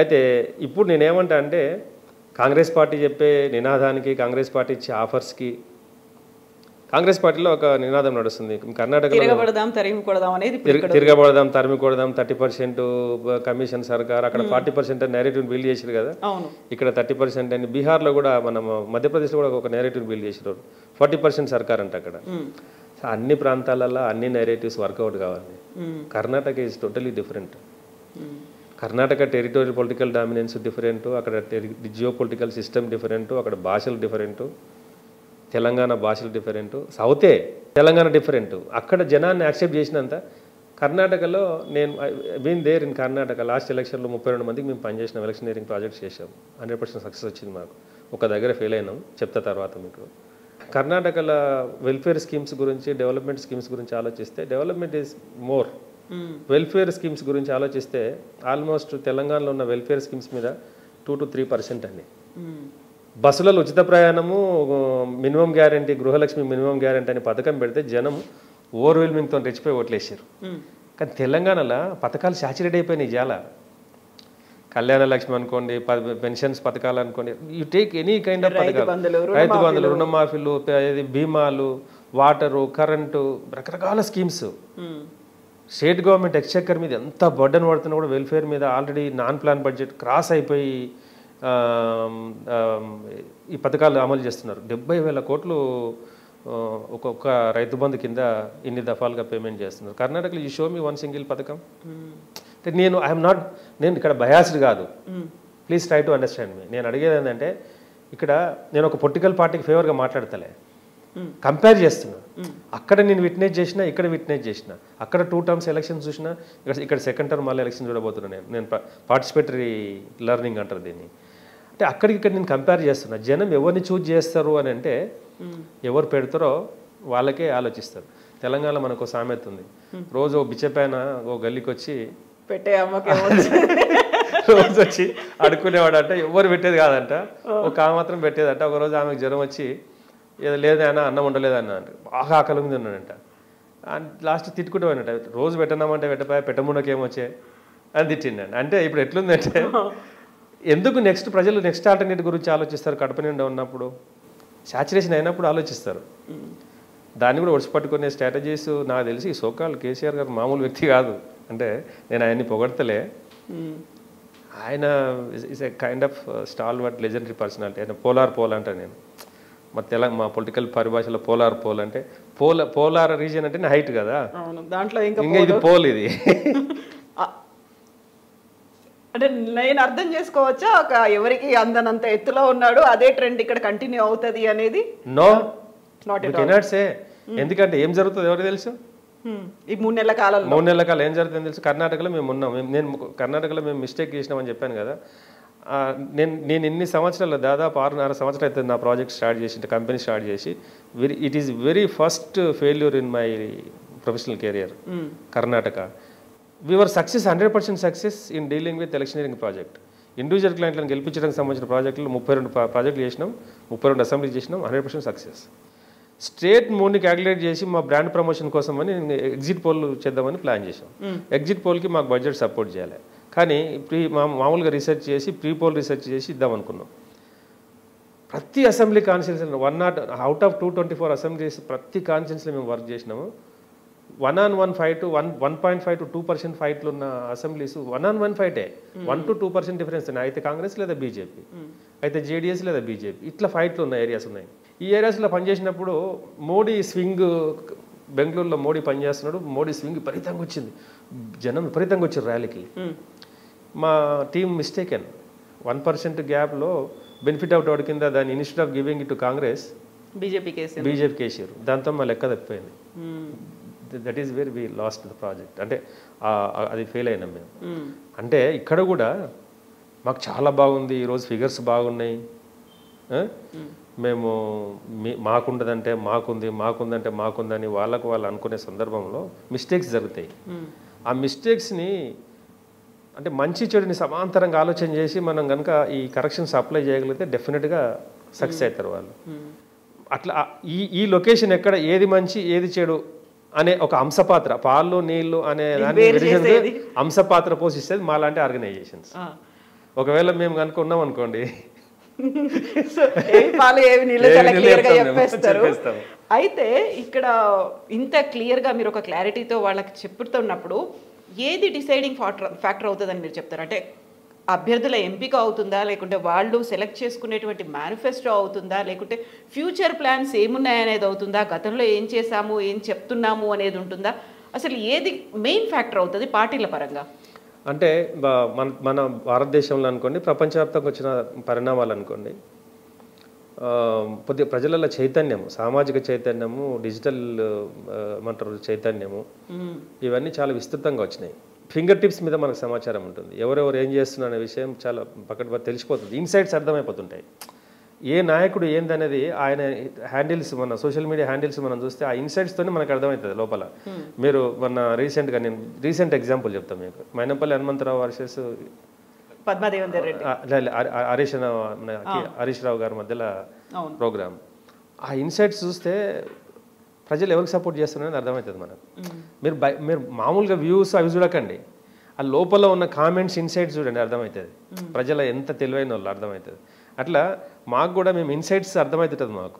అయితే ఇప్పుడు నేనేమంటా అంటే కాంగ్రెస్ పార్టీ చెప్పే నినాదానికి కాంగ్రెస్ పార్టీ ఇచ్చే ఆఫర్స్కి కాంగ్రెస్ పార్టీలో ఒక నినాదం నడుస్తుంది. కర్ణాటకలో తిరగబడదాం తరిమి కొడదాం థర్టీ పర్సెంట్ కమిషన్ సర్కార్ అక్కడ ఫార్టీ పర్సెంట్ నేరేటివ్ బిల్డ్ చేసారు కదా? ఇక్కడ థర్టీ పర్సెంట్ అని బీహార్లో కూడా మనం మధ్యప్రదేశ్లో కూడా ఒక నేరేటివ్ బిల్డ్ చేసారు ఫార్టీ పర్సెంట్ సర్కార్ అంట అక్కడ. అన్ని ప్రాంతాలలో అన్ని నేరేటివ్స్ వర్కౌట్ కావాలి. Karnataka is totally different Karnataka territorial political dominance different అక్కడ జియో పొలిటికల్ సిస్టమ్ డిఫరెంట్ అక్కడ భాషలు డిఫరెంట్ తెలంగాణ భాషలు డిఫరెంట్ సౌతే తెలంగాణ డిఫరెంట్. అక్కడ జనాన్ని యాక్సెప్ట్ చేసినంత కర్ణాటకలో నేను been there in Karnataka. Last ఎలక్షన్లో ముప్పై రెండు మందికి మేము పనిచేసినాం ఎలక్షనీరింగ్ ప్రాజెక్ట్స్ చేసాం హండ్రెడ్ పర్సెంట్ సక్సెస్ వచ్చింది మాకు. ఒక దగ్గర ఫెయిల్ అయినాం చెప్తా తర్వాత మీకు. కర్ణాటకలో వెల్ఫేర్ స్కీమ్స్ గురించి డెవలప్మెంట్ స్కీమ్స్ గురించి ఆలోచిస్తే development is more welfare schemes గురించి ఆలోచిస్తే ఆల్మోస్ట్ తెలంగాణలో ఉన్న వెల్ఫేర్ స్కీమ్స్ మీద టూ టు త్రీ పర్సెంట్ అండి. బస్సులలో ఉచిత ప్రయాణము minimum guarantee Gruhalakshmi minimum guarantee అని పథకం పెడితే జనం ఓవర్వెల్మింగ్తో రెచ్చిపోయి ఓట్లేసారు కానీ తెలంగాణలో పథకాలు సాచురేట్ అయిపోయినాయి చాలా కళ్యాణ లక్ష్మి అనుకోండి పెన్షన్స్ పథకాలు అనుకోండి you take any kind of పథకాలు. రైతు బంధులు రుణమాఫీలు బీమాలు వాటరు కరెంటు రకరకాల స్కీమ్స్. స్టేట్ గవర్నమెంట్ ఎక్స్చెక్కర్ మీద ఎంత బర్డన్ పడుతున్నా కూడా వెల్ఫేర్ మీద already non plan budget cross అయిపోయి ఈ పథకాలు అమలు చేస్తున్నారు. డెబ్బై వేల కోట్లు ఒక్కొక్క రైతు బంధు కింద ఇన్ని దఫాలుగా పేమెంట్ చేస్తున్నారు. కర్ణాటకలో ఈ షో మీ వన్ సింగిల్ పథకం? అంటే నేను ఐఎమ్ నాట్ నేను ఇక్కడ బయాస్డ్ కాదు. ప్లీజ్ ట్రై టు అండర్స్టాండ్ మీ నేను అడిగేది ఏంటంటే ఇక్కడ నేను ఒక పొలిటికల్ పార్టీకి ఫేవర్గా మాట్లాడతలే. కంపేర్ చేస్తున్నా. అక్కడ నేను విట్నెస్ చేసిన ఇక్కడ విట్నెస్ చేసిన. అక్కడ టూ టర్మ్స్ ఎలక్షన్స్ చూసిన ఇక్కడ ఇక్కడ సెకండ్ టర్మ్ మళ్ళీ ఎలక్షన్ చూడబోతున్నా నేను. నేను పార్టిసిపేటరీ లెర్నింగ్ అంటారు దీన్ని. అంటే అక్కడికి ఇక్కడ నేను కంపేర్ చేస్తున్నా. జనం ఎవరిని చూజ్ చేస్తారు అని అంటే ఎవరు పెడతారో వాళ్ళకే ఆలోచిస్తారు. తెలంగాణ మనకు సామెత ఉంది. రోజు ఓ బిచ్చపైన ఓ గల్లీకి వచ్చి పెట్టే అమ్మకి రోజు వచ్చి అడుక్కునేవాడంట ఎవరు పెట్టేది కాదంట. ఒక ఆమె మాత్రం పెట్టేదంట. ఒక రోజు ఆమెకు జ్వరం వచ్చి ఏదో లేదన్నా అన్నం ఉండలేదన్న అంటే బాగా ఆకలి ఉంది ఉన్నాడంట లాస్ట్ తిట్టుకుంటూ పోయినట్టు రోజు పెట్టనామంటే పెట్టపోయా పెట్టమునకేమొచ్చే? అని తిట్టిండండి అంటే ఇప్పుడు ఎట్లుందంటే ఎందుకు నెక్స్ట్ ప్రజలు నెక్స్ట్ ఆల్టర్నేట్ గురించి ఆలోచిస్తారు? కడప నిండా ఉన్నప్పుడు సాచురేషన్ అయినప్పుడు ఆలోచిస్తారు. దాన్ని కూడా ఒడిచిపట్టుకునే స్ట్రాటజీస్ నాకు తెలిసి సోకాల్ కేసీఆర్ గారు మామూలు వ్యక్తి కాదు. అంటే నేను ఆయన్ని పొగడతలే. ఆయన is a kind of stalwart legendary personality ఆయన పోలార్ పోల్ అంట నేను. మా తెలంగాణ మా పొలిటికల్ పరిభాషలో పోలార్ పోల్ అంటే పోల పోలార్ రీజియన్ అంటే హైట్ కదా. దాంట్లో ఇంకా ఇది పోల్. ఇది. అంటే నేను అర్థం చేసుకోవచ్చా? ఒక ఎవరికి అందనంత ఎత్తులో ఉన్నాడు అదే ట్రెండ్ ఇక్కడ కంటిన్యూ అవుతుంది అనేది? నో. నాట్ సే ఎందుకంటే ఏం జరుగుతుంది ఎవరికి తెలుసు? ఈ మూడు నెలల కాలంలో. మూడు నెలల కాలం ఏం జరుగుతుందో తెలుసు? కర్ణాటకలో మేము ఉన్నాం. నేను కర్ణాటకలో మేము మిస్టేక్ చేసినామని చెప్పాను కదా. నేను నేను ఇన్ని సంవత్సరాలు దాదాపు ఆరున్నర సంవత్సరాలు అవుతుంది నా ప్రాజెక్ట్ స్టార్ట్ చేసి కంపెనీ స్టార్ట్ చేసి. Very it is very first failure in my professional career Karnataka. We are success hundred percent success in dealing with electioneering project individual క్లయింట్లను గెలిపించడానికి సంబంధించిన ప్రాజెక్టులు ముప్పై రెండు ప్రాజెక్టులు చేసినాం ముప్పై రెండు అసెంబ్లీ చేసినాం హండ్రెడ్ పర్సెంట్ సక్సెస్ స్టేట్ మూడ్ని క్యాలిక్యులేట్ చేసి మా బ్రాండ్ ప్రమోషన్ కోసం అని ఎగ్జిట్ పోల్ చేద్దామని ప్లాన్ చేసాం ఎగ్జిట్ పోల్కి మాకు బడ్జెట్ సపోర్ట్ చేయాలి. కానీ ప్రీ మా మామూలుగా రీసెర్చ్ చేసి ప్రీ పోల్ రీసెర్చ్ చేసి ఇద్దాం అనుకున్నాం. ప్రతి assembly constituency one not out of two twenty four assemblies ప్రతి కాన్స్టిట్యూన్సీలో మేము వర్క్ చేసినాము. One on one fight one one point five to two percent ఫైట్లు ఉన్న assemblies one on one ఫైటే one to two percent difference ఉన్నాయి అయితే కాంగ్రెస్ లేదా BJP అయితే జేడీఎస్ లేదా బీజేపీ ఇట్లా ఫైట్లు ఉన్న ఏరియాస్ ఉన్నాయి. ఈ ఏరియాస్లో పనిచేసినప్పుడు మోడీ స్వింగ్ బెంగళూరులో మోడీ పనిచేస్తున్నాడు మోడీ స్వింగ్ విపరీతంగా వచ్చింది. జనం విపరీతంగా వచ్చారు ర్యాలీకి మా టీం మిస్టేకెన్ వన్ పర్సెంట్ గ్యాప్లో బెనిఫిట్ అవుట్ అవుట్ కింద దాని instead of giving it Congress BJP case BJP KCR దాంతో మా లెక్క తప్పిపోయింది. That is very we lost the project అంటే అది ఫెయిల్ అయినాం మేము. అంటే ఇక్కడ కూడా మాకు చాలా బాగుంది ఈరోజు ఫిగర్స్ బాగున్నాయి. ఆ? మేము మీ మాకుండదంటే మాకుంది మాకుందంటే మాకుందని వాళ్ళకు వాళ్ళు అనుకునే సందర్భంలో మిస్టేక్స్ జరుగుతాయి. ఆ మిస్టేక్స్ని అంటే మంచి చెడుని సమాంతరంగా ఆలోచన చేసి మనం కనుక ఈ కరెక్షన్స్ అప్లై చేయగలిగితే డెఫినెట్గా సక్సెస్ అవుతారు వాళ్ళు. అట్లా ఈ ఈ లొకేషన్ ఎక్కడ ఏది మంచి ఏది చెడు అనే ఒక అంశపాత్ర పాలు నీళ్ళు అనే దాన్ని. అంశపాత్ర పోషిస్తుంది మాలాంటి ఆర్గనైజేషన్స్ ఒకవేళ మేము కనుక ఉన్నాం అనుకోండి. అయితే ఇక్కడ ఇంత క్లియర్గా మీరు ఒక క్లారిటీతో వాళ్ళకి చెప్పుతున్నప్పుడు ఏది డిసైడింగ్ ఫ్యాక్టర్ ఫ్యాక్టర్ అవుతుందని మీరు చెప్తారు? అంటే అభ్యర్థుల ఎంపిక అవుతుందా? లేకుంటే వాళ్ళు సెలెక్ట్ చేసుకునేటువంటి మేనిఫెస్టో అవుతుందా? లేకుంటే ఫ్యూచర్ ప్లాన్స్ ఏమున్నాయనేది అవుతుందా? గతంలో ఏం చేశాము? ఏం చెప్తున్నాము అనేది ఉంటుందా? అసలు ఏది మెయిన్ ఫ్యాక్టర్ అవుతుంది పార్టీల పరంగా? అంటే మన మన భారతదేశంలో అనుకోండి ప్రపంచవ్యాప్తంగా వచ్చిన పరిణామాలు అనుకోండి ఆ, కొద్దిగా ప్రజలలో చైతన్యము సామాజిక చైతన్యము డిజిటల్ ఏమంటారు చైతన్యము ఇవన్నీ చాలా విస్తృతంగా వచ్చినాయి. ఫింగర్ టిప్స్ మీద మనకు సమాచారం ఉంటుంది. ఎవరెవరు ఏం చేస్తున్నారు అనే విషయం చాలా పక్కన తెలిసిపోతుంది. ఇన్సైట్స్ అర్థమైపోతుంటాయి. ఏ నాయకుడు ఏందనేది ఆయన హ్యాండిల్స్ మన సోషల్ మీడియా హ్యాండిల్స్ మనం చూస్తే ఆ ఇన్సైట్స్తోనే మనకు అర్థమవుతుంది లోపల. మీరు మొన్న రీసెంట్గా నేను రీసెంట్ ఎగ్జాంపుల్ చెప్తాను మీకు. మైనంపల్లి హనుమంతరావు వర్సెస్ పద్మాదేవేందర్ రెడ్డి. హరీష్ హరీష్ రావు గారి మధ్యలో. ప్రోగ్రామ్. ఆ ఇన్సైట్స్ చూస్తే ప్రజలు ఎవరికి సపోర్ట్ చేస్తున్నారని అర్థమవుతుంది మనకు. మీరు బై మీరు మామూలుగా వ్యూస్ అవి చూడకండి. ఆ లోపల ఉన్న కామెంట్స్ ఇన్సైట్స్ చూడండి అర్థమవుతుంది. ప్రజల ఎంత తెలివైన వాళ్ళు అర్థమవుతుంది. అట్లా మాకు కూడా మేము ఇన్సైట్స్ అర్థమవుతుంటుంది మాకు.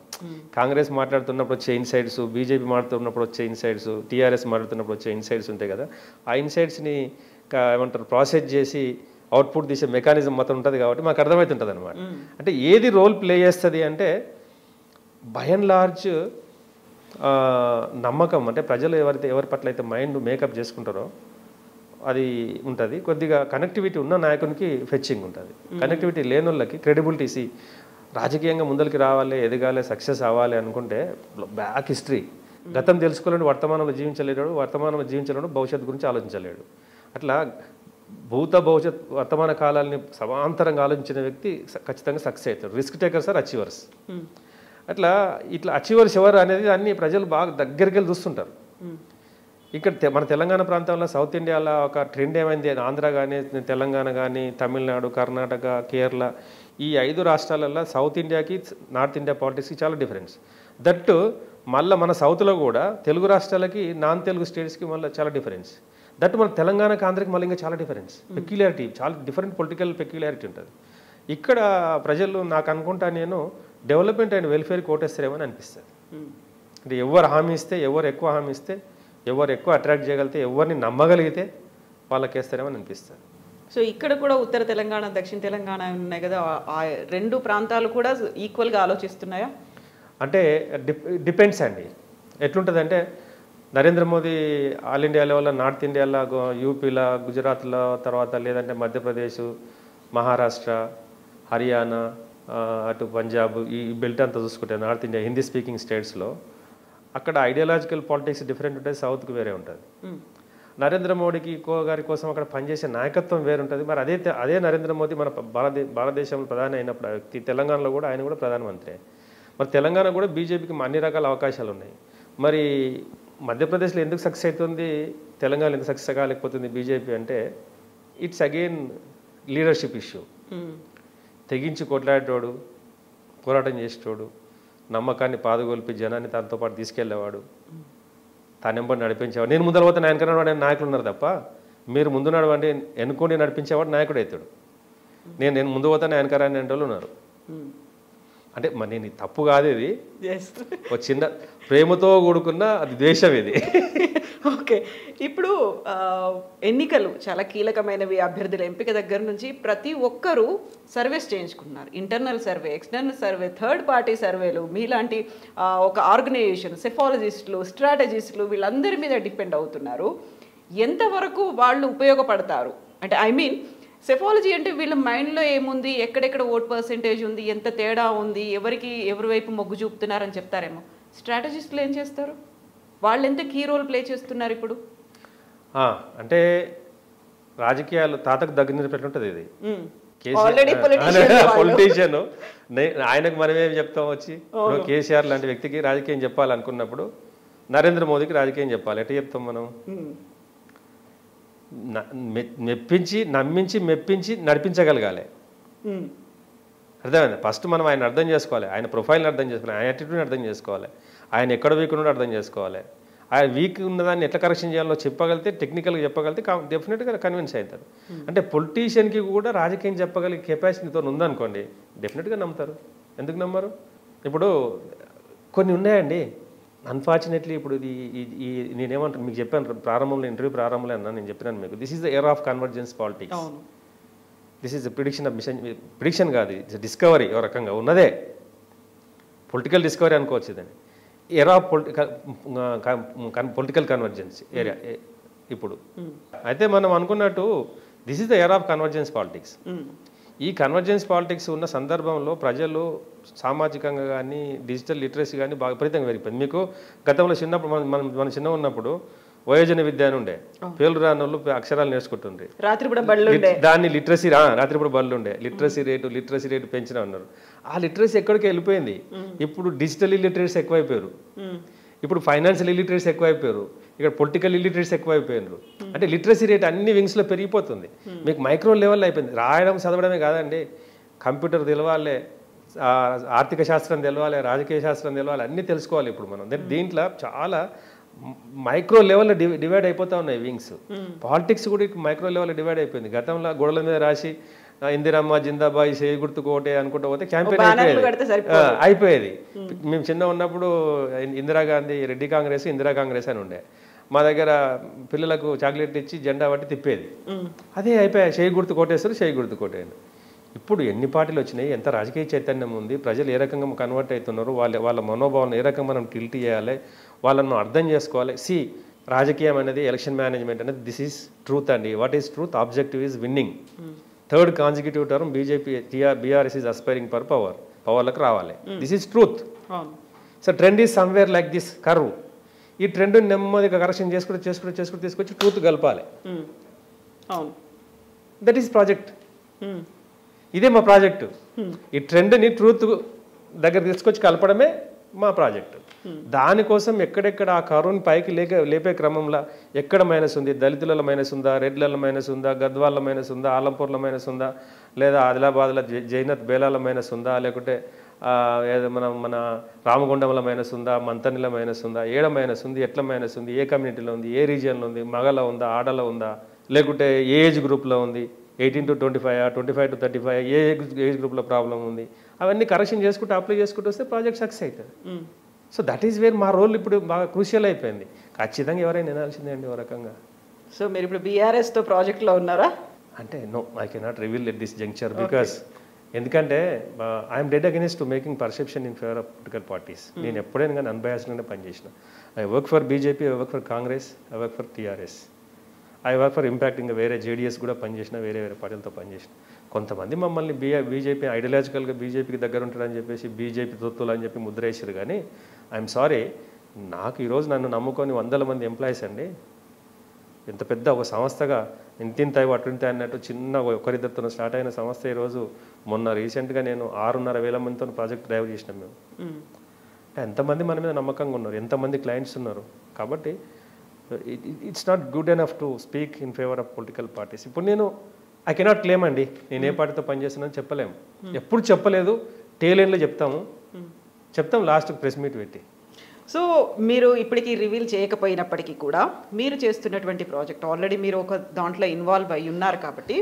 కాంగ్రెస్ మాట్లాడుతున్నప్పుడు వచ్చే ఇన్సైట్స్ బీజేపీ మాట్లాడుతున్నప్పుడు వచ్చే ఇన్సైట్స్ టీఆర్ఎస్ మాట్లాడుతున్నప్పుడు వచ్చే ఇన్సైట్స్ ఉంటాయి కదా. ఆ ఇన్సైట్స్ని ఏమంటారు ప్రాసెస్ చేసి అవుట్పుట్ తీసే మెకానిజం మొత్తం ఉంటుంది కాబట్టి మాకు అర్థమవుతుంటుంది అనమాట అంటే ఏది రోల్ ప్లే చేస్తుంది అంటే బై అండ్ లార్జ్ నమ్మకం అంటే ప్రజలు ఎవరైతే ఎవరి పట్ల అయితే మైండ్ మేకప్ చేసుకుంటారో అది ఉంటుంది. కొద్దిగా కనెక్టివిటీ ఉన్న నాయకునికి ఫెచ్చింగ్ ఉంటుంది. కనెక్టివిటీ లేని వాళ్ళకి క్రెడిబిలిటీసి రాజకీయంగా ముందరికి రావాలి ఎదగాలి సక్సెస్ అవ్వాలి అనుకుంటే బ్యాక్ హిస్టరీ గతం తెలుసుకోలేడు వర్తమానంలో జీవించలేడు వర్తమానంలో జీవించలేడు భవిష్యత్తు గురించి ఆలోచించలేడు. అట్లా భూత భవిష్యత్ వర్తమాన కాలాలని సమాంతరంగా ఆలోచించిన వ్యక్తి ఖచ్చితంగా సక్సెస్ అవుతాడు. రిస్క్ టేకర్స్ ఆర్ అచీవర్స్ అట్లా ఇట్లా అచీవర్స్ ఎవరు అనేది అన్ని ప్రజలు బాగా దగ్గరికి వెళ్ళి చూస్తుంటారు. ఇక్కడ తె- మన తెలంగాణ ప్రాంతంలో సౌత్ ఇండియాలో ఒక ట్రెండ్ ఏమైంది? ఆంధ్ర కానీ తెలంగాణ కానీ తమిళనాడు కర్ణాటక కేరళ ఈ ఐదు రాష్ట్రాలలో సౌత్ ఇండియాకి నార్త్ ఇండియా పాలిటిక్స్కి చాలా డిఫరెన్స్. దట్టు మళ్ళీ మన సౌత్లో కూడా తెలుగు రాష్ట్రాలకి నాన్ తెలుగు స్టేట్స్కి మళ్ళీ చాలా డిఫరెన్స్. దట్ మన తెలంగాణకి ఆంధ్రకి మళ్ళీ ఇంకా చాలా డిఫరెన్స్ పెక్యులారిటీ చాలా డిఫరెంట్ పొలిటికల్ పెక్యులారిటీ ఉంటుంది. ఇక్కడ ప్రజలు నాకు అనుకుంటా నేను డెవలప్మెంట్ అండ్ వెల్ఫేర్ కోటేస్తారేమో అని అనిపిస్తుంది. అంటే ఎవరు హామీ ఇస్తే ఎవరు ఎక్కువ హామీ ఇస్తే ఎవరు ఎక్కువ అట్రాక్ట్ చేయగలిగితే ఎవరిని నమ్మగలిగితే వాళ్ళకి వేస్తారేమో అని అనిపిస్తుంది. సో ఇక్కడ కూడా ఉత్తర తెలంగాణ దక్షిణ తెలంగాణ ఉన్నాయి కదా. ఆ- రెండు ప్రాంతాలు కూడా ఈక్వల్గా ఆలోచిస్తున్నాయా? అంటే డిప్ డిపెండ్స్ అండి. ఎట్లుంటుంది అంటే నరేంద్ర మోదీ ఆల్ ఇండియా లెవెల్లో నార్త్ ఇండియాలో యూపీలో గుజరాత్లో తర్వాత లేదంటే మధ్యప్రదేశ్ మహారాష్ట్ర హర్యానా అటు పంజాబ్ ఈ బెల్ట్ అంతా చూసుకుంటే నార్త్ ఇండియా హిందీ స్పీకింగ్ స్టేట్స్లో అక్కడ ఐడియాలజికల్ పాలిటిక్స్ డిఫరెంట్ ఉంటుంది సౌత్కి వేరే ఉంటుంది. నరేంద్ర మోడీకి కో గారి కోసం అక్కడ పనిచేసే నాయకత్వం వేరు ఉంటుంది మరి అదే అదే నరేంద్ర మోదీ మన భారతదే భారతదేశంలో ప్రధాని అయినప్పుడు వ్యక్తి తెలంగాణలో కూడా ఆయన కూడా ప్రధానమంత్రి. మరి తెలంగాణ కూడా బీజేపీకి అన్ని రకాల అవకాశాలు ఉన్నాయి మరి మధ్యప్రదేశ్లో ఎందుకు సక్సెస్ అవుతుంది? తెలంగాణ ఎందుకు సక్సెస్ కాలేకపోతుంది బీజేపీ అంటే ఇట్స్ అగైన్ లీడర్షిప్ ఇష్యూ. తెగించి కొట్లాడేటోడు పోరాటం చేసేటోడు నమ్మకాన్ని పాదుగొల్పి జనాన్ని తనతో పాటు తీసుకెళ్ళేవాడు. తానెంబడి నడిపించేవాడు. నేను ముందర పోతే నాయనకన్నా వాడు నాయకులు ఉన్నారు తప్ప మీరు ముందు నడవండి ఎన్నుకొని నడిపించేవాడు నాయకుడు అవుతాడు. నేను నేను ముందు పోతే నాయనకరాని అంటే వాళ్ళు ఉన్నారు. అంటే మరి నేను తప్పు కాదు ఇది. ఒక చిన్న ప్రేమతో కూడుకున్న అది ద్వేషం ఇది. ఓకే. ఇప్పుడు ఎన్నికలు చాలా కీలకమైనవి అభ్యర్థుల ఎంపిక దగ్గర నుంచి ప్రతి ఒక్కరూ సర్వేస్ చేయించుకుంటున్నారు. Internal survey external survey third party సర్వేలు మీలాంటి ఒక ఆర్గనైజేషన్ సెఫాలజిస్టులు స్ట్రాటజిస్టులు వీళ్ళందరి మీద డిపెండ్ అవుతున్నారు. ఎంతవరకు వాళ్ళు ఉపయోగపడతారు? అంటే ఐ మీన్ సెఫాలజీ అంటే వీళ్ళ మైండ్లో ఏముంది? ఎక్కడెక్కడ ఓట్ పర్సెంటేజ్ ఉంది? ఎంత తేడా ఉంది? ఎవరికి ఎవరి వైపు మొగ్గు చూపుతున్నారని చెప్తారేమో. స్ట్రాటజిస్టులు ఏం చేస్తారు? వాళ్ళు ఎంత కీ రోల్ ప్లే చేస్తున్నారు ఇప్పుడు? ఆ, అంటే రాజకీయాలు తాతకు దగ్గర పెట్టినట్టుంది ఇది. పొలిటీషియన్ ఆయనకు మనమేం చెప్తాం వచ్చి? కేసీఆర్ లాంటి వ్యక్తికి రాజకీయం చెప్పాలనుకున్నప్పుడు నరేంద్ర మోదీకి రాజకీయం చెప్పాలి. ఎట్లా చెప్తాం మనం? మెప్పించి నమ్మించి మెప్పించి నడిపించగలగాలి. అర్థమైంది? ఫస్ట్ మనం ఆయన అర్థం చేసుకోవాలి. ఆయన ప్రొఫైల్ని అర్థం చేసుకోవాలి. ఆయన యాటిట్యూడ్ని అర్థం చేసుకోవాలి. ఆయన ఎక్కడ వీక్ ఉన్నాడో అర్థం చేసుకోవాలి. ఆయన వీక్ ఉన్నదాన్ని ఎట్లా కరెక్షన్ చేయాలో చెప్పగలిగితే టెక్నికల్గా చెప్పగలిగితే డెఫినెట్గా కన్విన్స్ అవుతారు. అంటే పొలిటీషియన్కి కూడా రాజకీయం చెప్పగలిగే కెపాసిటీతో ఉందనుకోండి డెఫినెట్గా నమ్ముతారు. ఎందుకు నమ్మరు? ఇప్పుడు కొన్ని ఉన్నాయండి. అన్ఫార్చునేట్లీ ఇప్పుడు ఇది ఈ- నేనేమంటాను మీకు చెప్పాను ప్రారంభంలో ఇంటర్వ్యూ ప్రారంభంలో అన్నా నేను చెప్పినాను మీకు. This is the era of convergence politics this is prediction of mission prediction కాదు ఇట్స్ డిస్కవరీ ఓ రకంగా ఉన్నదే. పొలిటికల్ డిస్కవరీ అనుకోవచ్చు ఇదని ఎరా పొలిటికల్ పొలిటికల్ కన్వర్జెన్స్ ఏరియా ఇప్పుడు. అయితే మనం అనుకున్నట్టు this is the era of convergence politics ఈ కన్వర్జెన్స్ పాలిటిక్స్ ఉన్న సందర్భంలో ప్రజలు సామాజికంగా కానీ డిజిటల్ లిటరసీ కానీ బాగా విపరీతంగా పెరిగిపోయింది. మీకు గతంలో చిన్నప్పుడు మనం మనం మనం చిన్న ఉన్నప్పుడు వయోజన విద్య అని ఉండే. పేర్లు రాని వాళ్ళు అక్షరాలు నేర్చుకుంటుండ్రి. రాత్రి కూడా దాన్ని లిటరసీ రాత్రిపూట బళ్ళు ఉండే. లిటరసీ రేటు లిటరసీ రేటు పెంచినా ఉన్నారు ఆ లిటరసీ ఎక్కడికి వెళ్ళిపోయింది? ఇప్పుడు డిజిటల్ ఇల్లిటరేట్స్ ఎక్కువైపోయారు. ఇప్పుడు ఫైనాన్షియల్ ఇల్లిటరేట్స్ ఎక్కువైపోయారు. ఇక్కడ పొలిటికల్ ఇల్లిటరేట్స్ ఎక్కువైపోయారు అంటే లిటరసీ రేట్ అన్ని వింగ్స్లో పెరిగిపోతుంది. మీకు మైక్రో లెవెల్ అయిపోయింది. రాయడం చదవడమే కాదండి. కంప్యూటర్ తెలవాలి ఆర్థిక శాస్త్రం తెలవాలి రాజకీయ శాస్త్రం తెలవాలి అన్నీ తెలుసుకోవాలి ఇప్పుడు మనం. దీంట్లో చాలా మైక్రో లెవెల్లో డివై డివైడ్ అయిపోతా ఉన్నాయి వింగ్స్ పాలిటిక్స్ కూడా మైక్రో లెవెల్లో డివైడ్ అయిపోయింది. గతంలో గోడల మీద రాసి ఇందిరమ్మ జిందాబాయి చేయి గుర్తు కోటే అనుకుంటూ పోతే క్యాంపెయిన్ అయిపోయేది. అయిపోయేది. మేము. చిన్న ఉన్నప్పుడు ఇందిరాగాంధీ రెడ్డి కాంగ్రెస్ ఇందిరా కాంగ్రెస్ అని ఉండే. మా దగ్గర పిల్లలకు చాక్లెట్ ఇచ్చి జెండా పట్టి తిప్పేది. అదే అయిపోయాయి చేయి గుర్తు కొట్టేస్తారు చేయి గుర్తు కొట్టేయండి. ఇప్పుడు ఎన్ని పార్టీలు వచ్చినాయి ఎంత రాజకీయ చైతన్యం ఉంది ప్రజలు ఏ రకంగా కన్వర్ట్ అవుతున్నారు వాళ్ళ వాళ్ళ మనోభావాలను ఏ రకంగా మనం టిల్ట్ చేయాలి వాళ్ళను అర్థం చేసుకోవాలి. సి రాజకీయం అనేది ఎలక్షన్ మేనేజ్మెంట్ అనేది దిస్ ఈస్ ట్రూత్ అండి. What is truth objective is winning third consecutive term BJP BRS is aspiring for power పవర్లకు రావాలి. This is truth so trend is somewhere like this curve ఈ trend నెమ్మదిగా correction చేసుకుంటూ చేసుకుంటూ చేసుకుంటూ తీసుకొచ్చి truth కలపాలి. అవును. That is project. ఇదే మా ప్రాజెక్టు. ఈ ట్రెండ్ని ట్రూత్ దగ్గర తీసుకొచ్చి కలపడమే మా ప్రాజెక్ట్. దానికోసం ఎక్కడెక్కడ ఆ కరువుని పైకి లేక లేపే క్రమంలో ఎక్కడ మైనస్ ఉంది? దళితులలో మైనస్ ఉందా? రెడ్లలో మైనస్ ఉందా? గద్వాల మైనస్ ఉందా? ఆలంపూర్లో మైనస్ ఉందా? లేదా ఆదిలాబాద్లో జైనత్ బేలాల మైనస్ ఉందా? లేకుంటే మన మన రామగుండంలో మైనస్ ఉందా మంతనిలో మైనస్ ఉందా ఏడ మైనస్ ఉంది ఎట్ల మైనస్ ఉంది ఏ కమ్యూనిటీలో ఉంది ఏ రీజియన్లో ఉంది మగలో ఉందా ఆడలో ఉందా లేకుంటే ఏ ఏజ్ గ్రూప్లో ఉంది eighteen to twenty five twenty five to thirty five A age గ్రూప్లో ప్రాబ్లం ఉంది అవన్నీ కరెక్షన్ చేసుకుంటూ అప్లై చేసుకుంటూ వస్తే ప్రాజెక్ట్ సక్సెస్ అవుతుంది. సో దట్ ఈస్ వేర్ మా రోల్ ఇప్పుడు బాగా క్రూషియల్ అయిపోయింది. ఖచ్చితంగా ఎవరైనా వినాల్సిందే అండి ఓ రకంగా. సో మీరు ఇప్పుడు బీఆర్ఎస్తో ప్రాజెక్ట్లో ఉన్నారా? అంటే no I cannot reveal at this juncture because ఎందుకంటే I'm dead against to making perception in favour of political parties నేను ఎప్పుడైనా కానీ అన్బయాస్డ్గానే పనిచేసిన. I work for BJP I work for Congress I work for TRS I work for impact ఇంకా వేరే JDS కూడా పనిచేసిన వేరే వేరే పార్టీలతో పనిచేసిన. కొంతమంది మమ్మల్ని బీ బీజేపీ ఐడియాలజికల్గా బీజేపీకి దగ్గర ఉంటారని చెప్పేసి బీజేపీ తొత్తులు అని చెప్పి ముద్ర వేసారు కానీ ఐఎమ్ సారీ నాకు ఈరోజు నన్ను నమ్ముకొని వందల మంది ఎంప్లాయీస్ అండి. ఎంత పెద్ద ఒక సంస్థగా ఇంతింత అటుంత అన్నట్టు చిన్న ఒకరిద్దరితో స్టార్ట్ అయిన సంస్థ ఈరోజు మొన్న రీసెంట్గా నేను ఆరున్నర వేల మందితో ప్రాజెక్ట్ డ్రైవ్ చేసినాం మేము. ఎంతమంది మన మీద నమ్మకంగా ఉన్నారు? ఎంతమంది క్లయింట్స్ ఉన్నారు? కాబట్టి it's not good enough to speak in favour of political parties ఇప్పుడు నేను ఐ కెనాట్ క్లెయిమ్ అండి. నేను ఏ పార్టీతో పనిచేస్తున్నానని చెప్పలేము ఎప్పుడు చెప్పలేదు. టేలెండ్లో చెప్తాము. చెప్తాం లాస్ట్ ప్రెస్ మీట్ పెట్టి. సో మీరు ఇప్పటికీ రివీల్ చేయకపోయినప్పటికీ కూడా మీరు చేస్తున్నటువంటి ప్రాజెక్ట్ ఆల్రెడీ మీరు ఒక దాంట్లో ఇన్వాల్వ్ అయి ఉన్నారు కాబట్టి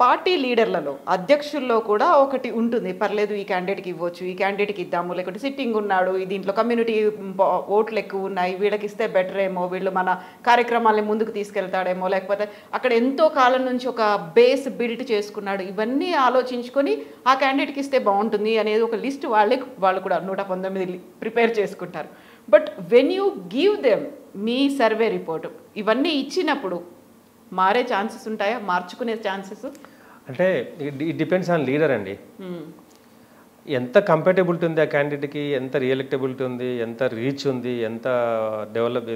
పార్టీ లీడర్లలో అధ్యక్షుల్లో కూడా ఒకటి ఉంటుంది. పర్లేదు ఈ క్యాండిడేట్కి ఇవ్వచ్చు ఈ క్యాండిడేట్కి ఇద్దాము లేకుంటే సిట్టింగ్ ఉన్నాడు దీంట్లో కమ్యూనిటీ ఓట్లు ఎక్కువ ఉన్నాయి వీళ్ళకి ఇస్తే బెటర్ ఏమో వీళ్ళు మన కార్యక్రమాల్ని ముందుకు తీసుకెళ్తాడేమో లేకపోతే అక్కడ ఎంతో కాలం నుంచి ఒక బేస్ బిల్డ్ చేసుకున్నాడు. ఇవన్నీ ఆలోచించుకొని ఆ క్యాండిడేట్కి ఇస్తే బాగుంటుంది అనేది ఒక లిస్ట్ వాళ్ళే వాళ్ళు కూడా నూట పంతొమ్మిది ప్రిపేర్ చేసుకుంటారు. But when you give them me survey report ఇవన్నీ ఇచ్చినప్పుడు మారే ఛాన్సెస్ ఉంటాయా? మార్చుకునే ఛాన్సెస్? అంటే ఇట్ డిపెండ్స్ ఆన్ లీడర్ అండి. ఎంత కంపాటబిలిటీ ఉంది ఆ క్యాండిడేట్కి? ఎంత రియలెక్టబిలిటీ ఉంది? ఎంత రీచ్ ఉంది? ఎంత డెవలప్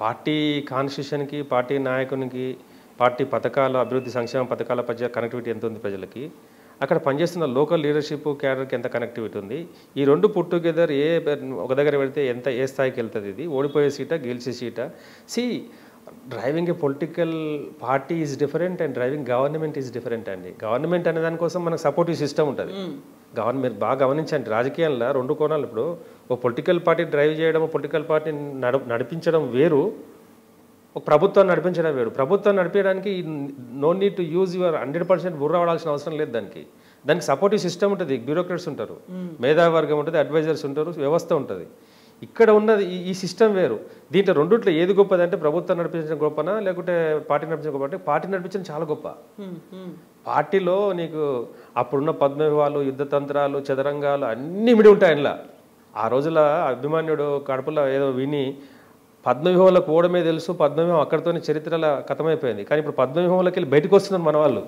పార్టీ కాన్స్టిట్యూషన్కి పార్టీ నాయకునికి పార్టీ పథకాలు అభివృద్ధి సంక్షేమ పథకాల మధ్య కనెక్టివిటీ ఎంత ఉంది ప్రజలకి? అక్కడ పనిచేస్తున్న లోకల్ లీడర్షిప్ క్యాడర్కి ఎంత కనెక్టివిటీ ఉంది? ఈ రెండు పుట్ టుగెదర్ ఏ ఒక దగ్గర పెడితే ఎంత ఏ స్థాయికి వెళ్తుంది ఇది? ఓడిపోయే సీటా? గెలిచే సీటా? See driving a political party is different and driving government is different అండి. గవర్నమెంట్ అనే దానికోసం మనకు సపోర్టివ్ సిస్టమ్ ఉంటుంది. గవర్నమెంట్ బాగా గమనించండి రాజకీయాల్లో రెండు కోణాలు ఇప్పుడు. ఒక పొలిటికల్ పార్టీ డ్రైవ్ చేయడం పొలిటికల్ పార్టీ నడు నడిపించడం వేరు ఒక ప్రభుత్వాన్ని నడిపించడం వేరు. ప్రభుత్వాన్ని నడిపించడానికి no need to use your hundred percent బుర్ర వాడాల్సిన అవసరం లేదు దానికి. దానికి సపోర్టివ్ సిస్టమ్ ఉంటుంది. బ్యూరోక్రాట్స్ ఉంటారు. మేధావర్గం ఉంటుంది అడ్వైజర్స్ ఉంటారు వ్యవస్థ ఉంటుంది. ఇక్కడ ఉన్నది ఈ- సిస్టమ్ వేరు. దీంట్లో రెండిట్లో ఏది గొప్పది అంటే ప్రభుత్వం నడిపించడం గొప్పనా లేకుంటే పార్టీ నడిపించడం గొప్ప అంటే పార్టీ నడిపించడం చాలా గొప్ప. పార్టీలో నీకు అప్పుడున్న పద్మవ్యూహాలు యుద్ధ తంత్రాలు చదరంగాలు అన్నీ మిడి ఉంటాయి అందులో. ఆ రోజుల అభిమాన్యుడు కడపలో ఏదో విని పద్మవ్యూహంలో పోవడమే తెలుసు పద్మవ్యూహం అక్కడితోనే చరిత్రల కథమైపోయింది. కానీ ఇప్పుడు పద్మవ్యూహంలోకి వెళ్ళి బయటకు వస్తున్నారు మన వాళ్ళు.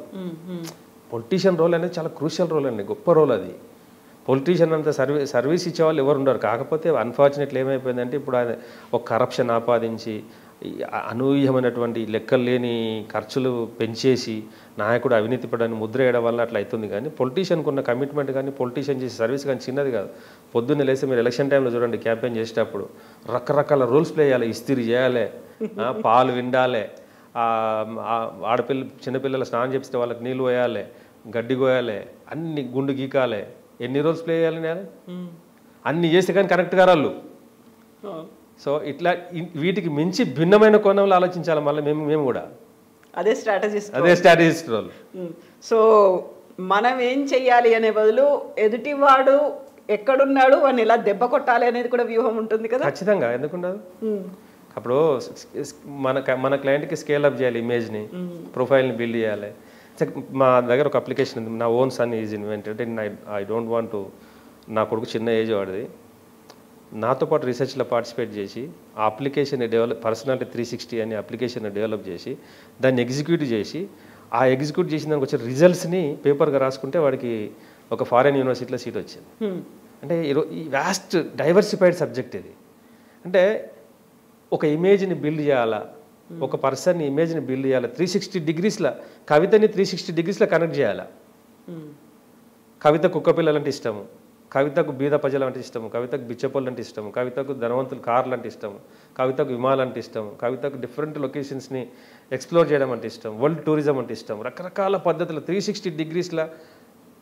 పొలిటీషియన్ రోల్ అనేది చాలా క్రూషియల్ రోల్ అండి గొప్ప రోల్ అది. పొలిటీషియన్ అంత సర్వీ సర్వీస్ ఇచ్చేవాళ్ళు ఎవరు ఉండరు. కాకపోతే అన్ఫార్చునేట్లీ ఏమైపోయిందంటే ఇప్పుడు ఆయన ఒక కరప్షన్ ఆపాదించి అనూహ్యమైనటువంటి లెక్కలు లేని ఖర్చులు పెంచేసి నాయకుడు అవినీతి పడని ముద్ర వేయడం వల్ల అట్లా అవుతుంది. కానీ పొలిటీషియన్కి ఉన్న కమిట్మెంట్ కానీ పొలిటీషియన్ చేసే సర్వీస్ కానీ చిన్నది కాదు. పొద్దున్నే లేసి మీరు ఎలక్షన్ టైంలో చూడండి క్యాంపెయిన్ చేసేటప్పుడు రకరకాల రూల్స్ ప్లే చేయాలి. ఇస్తిరి చేయాలి పాలు విండాలి ఆడపిల్ల చిన్నపిల్లలు స్నానం చేపిస్తే వాళ్ళకి నీళ్ళు పోయాలి గడ్డి కోయాలి అన్ని గుండు గీకాలి. ఎన్ని రోజులు ప్లే చేయాలి నేను? అన్ని చేస్తే కానీ కరెక్ట్ గారాళ్ళు సో ఇట్లా వీటికి మించి భిన్నమైన కోణంలో ఆలోచించాలి మళ్ళీ మేము మేము కూడా. అదే స్ట్రాటజిస్ట్ అదే స్ట్రాటజిస్ట్ రోల్ సో మనం ఏం చెయ్యాలి అనే బదులు ఎదుటివాడు ఎక్కడున్నాడు వాడిని ఎలా దెబ్బ కొట్టాలి అనేది కూడా వ్యూహం ఉంటుంది కదా? ఖచ్చితంగా. ఎందుకుండదు? అప్పుడు మన క- మన క్లయింట్కి స్కేల్ అప్ చేయాలి ఇమేజ్ని ప్రొఫైల్ని బిల్డ్ చేయాలి. మా దగ్గర ఒక అప్లికేషన్ ఉంది. నా own son is invented and I I don't want to నా కొడుకు చిన్న ఏజ్ వాడిది. నాతో పాటు రీసెర్చ్లో పార్టిసిపేట్ చేసి ఆ application develop personality three sixty అనే అప్లికేషన్ డెవలప్ చేసి దాన్ని ఎగ్జిక్యూట్ చేసి ఆ ఎగ్జిక్యూట్ చేసిన దానికి వచ్చే రిజల్ట్స్ని పేపర్గా రాసుకుంటే వాడికి ఒక ఫారెన్ యూనివర్సిటీలో సీట్ వచ్చింది. అంటే ఈరో ఈ వ్యాస్ట్ డైవర్సిఫైడ్ సబ్జెక్ట్ ఇది. అంటే ఒక ఇమేజ్ని బిల్డ్ చేయాలా? ఒక పర్సన్ని ఇమేజ్ని బిల్డ్ చేయాలి. త్రీ సిక్స్టీ డిగ్రీస్లో కవితని త్రీ సిక్స్టీ డిగ్రీస్లో కనెక్ట్ చేయాలి. కవిత కుక్క పిల్లలంటే ఇష్టము. కవితకు బీద ప్రజలు అంటే ఇష్టము. కవితకు బిచ్చపళ్ళు అంటే ఇష్టము. కవితకు ధనవంతులు కార్లు అంటే ఇష్టము. కవితకు విమానాలు అంటే ఇష్టము. కవితకు డిఫరెంట్ లొకేషన్స్ని ఎక్స్ప్లోర్ చేయడం అంటే ఇష్టం. వరల్డ్ టూరిజం అంటే ఇష్టం. రకరకాల పద్ధతులు త్రీ సిక్స్టీ డిగ్రీస్లో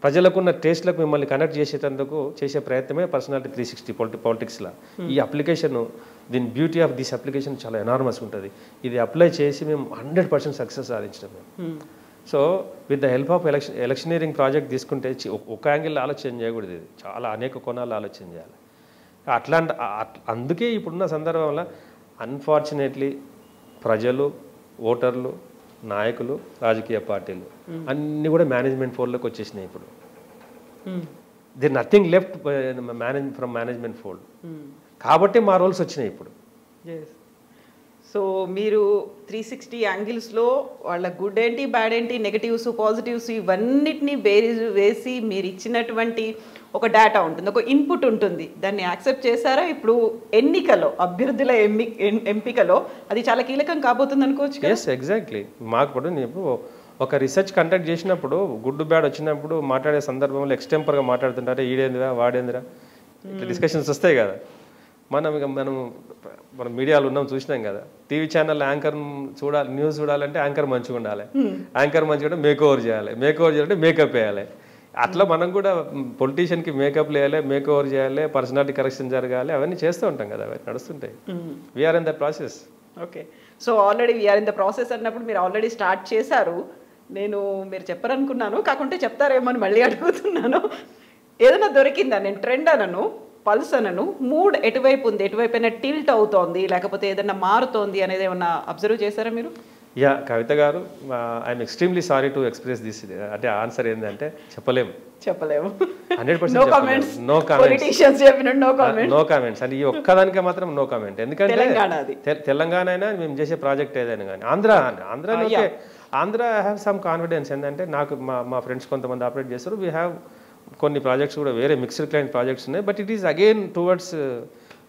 ప్రజలకున్న టేస్ట్లకు మిమ్మల్ని కనెక్ట్ చేసేటందుకు చేసే ప్రయత్నమే పర్సనాలిటీ త్రీ సిక్స్టీ పాలిటి పాలిటిక్స్లో ఈ అప్లికేషన్ దీని బ్యూటీ ఆఫ్ దిస్ అప్లికేషన్ చాలా ఎనార్మస్ ఉంటుంది. ఇది అప్లై చేసి మేము హండ్రెడ్ పర్సెంట్ సక్సెస్ సాధించడం మేము. So with the help of election electioneering project తీసుకుంటే ఒక- యాంగిల్ ఆలోచన చేయకూడదు ఇది. చాలా అనేక కోణాలు ఆలోచన చేయాలి. అట్లాంటి అట్- అందుకే ఇప్పుడున్న సందర్భంలో అన్ఫార్చునేట్లీ ప్రజలు ఓటర్లు నాయకులు రాజకీయ పార్టీలు అన్నీ కూడా మేనేజ్మెంట్ ఫోల్డ్లోకి వచ్చేసినాయి ఇప్పుడు. The nothing left manage from management fold కాబట్టి మా రోల్స్ వచ్చినాయి ఇప్పుడు. సో మీరు త్రీ సిక్స్టీ యాంగిల్స్లో వాళ్ళ గుడ్ ఏంటి బ్యాడ్ ఏంటి నెగటివ్స్ పాజిటివ్స్ ఇవన్నిటిని బేరీజ్ వేసి మీరు ఇచ్చినటువంటి ఒక డేటా ఉంటుంది ఒక ఇన్పుట్ ఉంటుంది. దాన్ని యాక్సెప్ట్ చేశారా? ఇప్పుడు ఎన్నికలో అభ్యర్థుల ఎమ్మి ఎంపికలో అది చాలా కీలకం కాబోతుంది అనుకోవచ్చు ఎస్ ఎగ్జాక్ట్లీ మాకు కూడా నేను ఒక రీసెర్చ్ కండక్ట్ చేసినప్పుడు గుడ్ బ్యాడ్ వచ్చినప్పుడు మాట్లాడే సందర్భంలో ఎక్స్టెంపర్గా మాట్లాడుతుంటారే? ఈడేందిరా వాడేందిరా? డిస్కషన్స్ వస్తాయి కదా. మనం ఇక మనం మనం మీడియాలో ఉన్నాం చూసినాం కదా. టీవీ ఛానల్ యాంకర్ చూడాలి న్యూస్ చూడాలంటే యాంకర్ మంచిగా ఉండాలి. యాంకర్ మంచిగా ఉంటే మేక్ ఓవర్ చేయాలి మేక్ ఓవర్ చేయాలంటే మేకప్ వేయాలి. అట్లా మనం కూడా పొలిటీషియన్కి మేకప్ వేయాలి మేక్ ఓవర్ చేయాలి పర్సనాలిటీ కరెక్షన్ జరగాలి అవన్నీ చేస్తూ ఉంటాం కదా అవన్నీ నడుస్తుంటాయి. We are in the process okay. So already we are in the process అన్నప్పుడు మీరు ఆల్రెడీ స్టార్ట్ చేశారు. నేను మీరు చెప్పరనుకున్నాను కాకుంటే చెప్తారేమో అని మళ్ళీ అడుగుతున్నాను. ఏదైనా దొరికిందా? నేను ట్రెండ్ అనను. పల్స్ అనను మూడ్ ఎటువైపు ఉంది? ఎటువైపు అయినా టిల్ట్ అవుతోంది లేకపోతే ఏదైనా మారుతోంది అనేది ఏమన్నా అబ్జర్వ్ చేశారా మీరు? Yeah Kavitha garu I'm extremely sorry to express this అంటే ఆన్సర్ ఏంటంటే చెప్పలేము. చెప్పలేము. Hundred comments no comments no comments అంటే ఈ ఒక్కదానికే మాత్రం నో కామెంట్ ఎందుకంటే తెలంగాణ అయినా మేము చేసే ప్రాజెక్ట్ ఏదైనా కానీ. Andhra Andhra Andhra have some confidence ఏంటంటే నాకు మా మా ఫ్రెండ్స్ కొంతమంది ఆపరేట్ చేస్తారు. వీ హ్యావ్ కొన్ని ప్రాజెక్ట్స్ కూడా వేరే మిక్స్డ్ క్లైంట్ ప్రాజెక్ట్స్ ఉన్నాయి. But it is again towards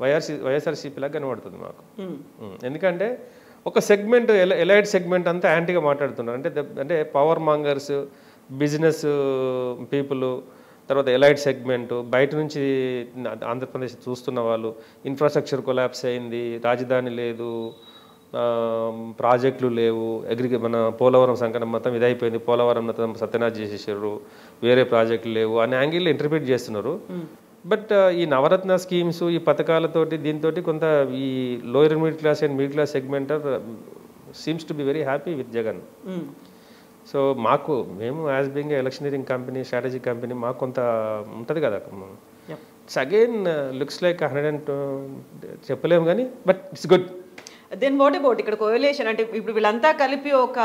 YRC YSRCP లాగా కనబడుతుంది మాకు. Mm. ఎందుకంటే ఒక సెగ్మెంట్ ఎలైట్ సెగ్మెంట్ అంతా యాంటీగా మాట్లాడుతున్నారు. అంటే అంటే పవర్ మాంగర్స్ బిజినెస్ పీపుల్ తర్వాత ఎలైట్ సెగ్మెంట్ బయట నుంచి ఆంధ్రప్రదేశ్ చూస్తున్న వాళ్ళు ఇన్ఫ్రాస్ట్రక్చర్ కొలాప్స్ అయింది రాజధాని లేదు ప్రాజెక్టులు లేవు. అగ్రి మన పోలవరం సంకటం మొత్తం ఇదైపోయింది. పోలవరం మొత్తం సత్యనాథ్ చేసేసారు. వేరే ప్రాజెక్టులు లేవు అనే యాంగిల్ ఇంటర్ప్రిట్ చేస్తున్నారు. బట్ ఈ నవరత్న స్కీమ్స్ ఈ పథకాలతోటి దీంతో కొంత ఈ lower middle class and middle class segment seems to be very happy with Jagan so మాకు మేము as being electioneering company strategy company మాకు కొంత ఉంటుంది కదా. It's again looks like hundred and చెప్పలేము కానీ but it's good then what about ఇక్కడ coalition అంటే ఇప్పుడు వీళ్ళంతా కలిపి ఒక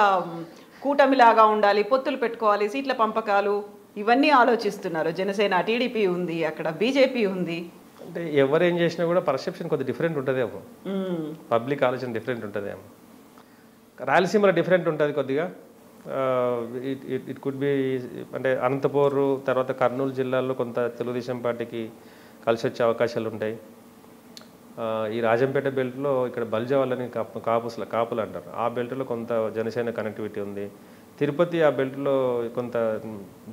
కూటమిలాగా ఉండాలి పొత్తులు పెట్టుకోవాలి సీట్ల పంపకాలు ఇవన్నీ ఆలోచిస్తున్నారు. జనసేన టీడీపీ ఉంది అక్కడ బీజేపీ ఉంది. అంటే ఎవరు ఏం చేసినా కూడా పర్సెప్షన్ కొద్దిగా డిఫరెంట్ ఉంటుందేమో. పబ్లిక్ ఆలోచన డిఫరెంట్ ఉంటుందేమో. రాయలసీమలో డిఫరెంట్ ఉంటుంది కొద్దిగా. ఇట్ ఇట్ కుడ్ బి అంటే అనంతపూర్ తర్వాత కర్నూలు జిల్లాల్లో కొంత తెలుగుదేశం పార్టీకి కలిసి వచ్చే అవకాశాలు ఉంటాయి ఈ రాజంపేట బెల్ట్లో ఇక్కడ బల్జావాలని కాపు కాపుసుల కాపులు అంటారు. ఆ బెల్ట్లో కొంత జనసేన కనెక్టివిటీ ఉంది. తిరుపతి ఆ బెల్ట్లో కొంత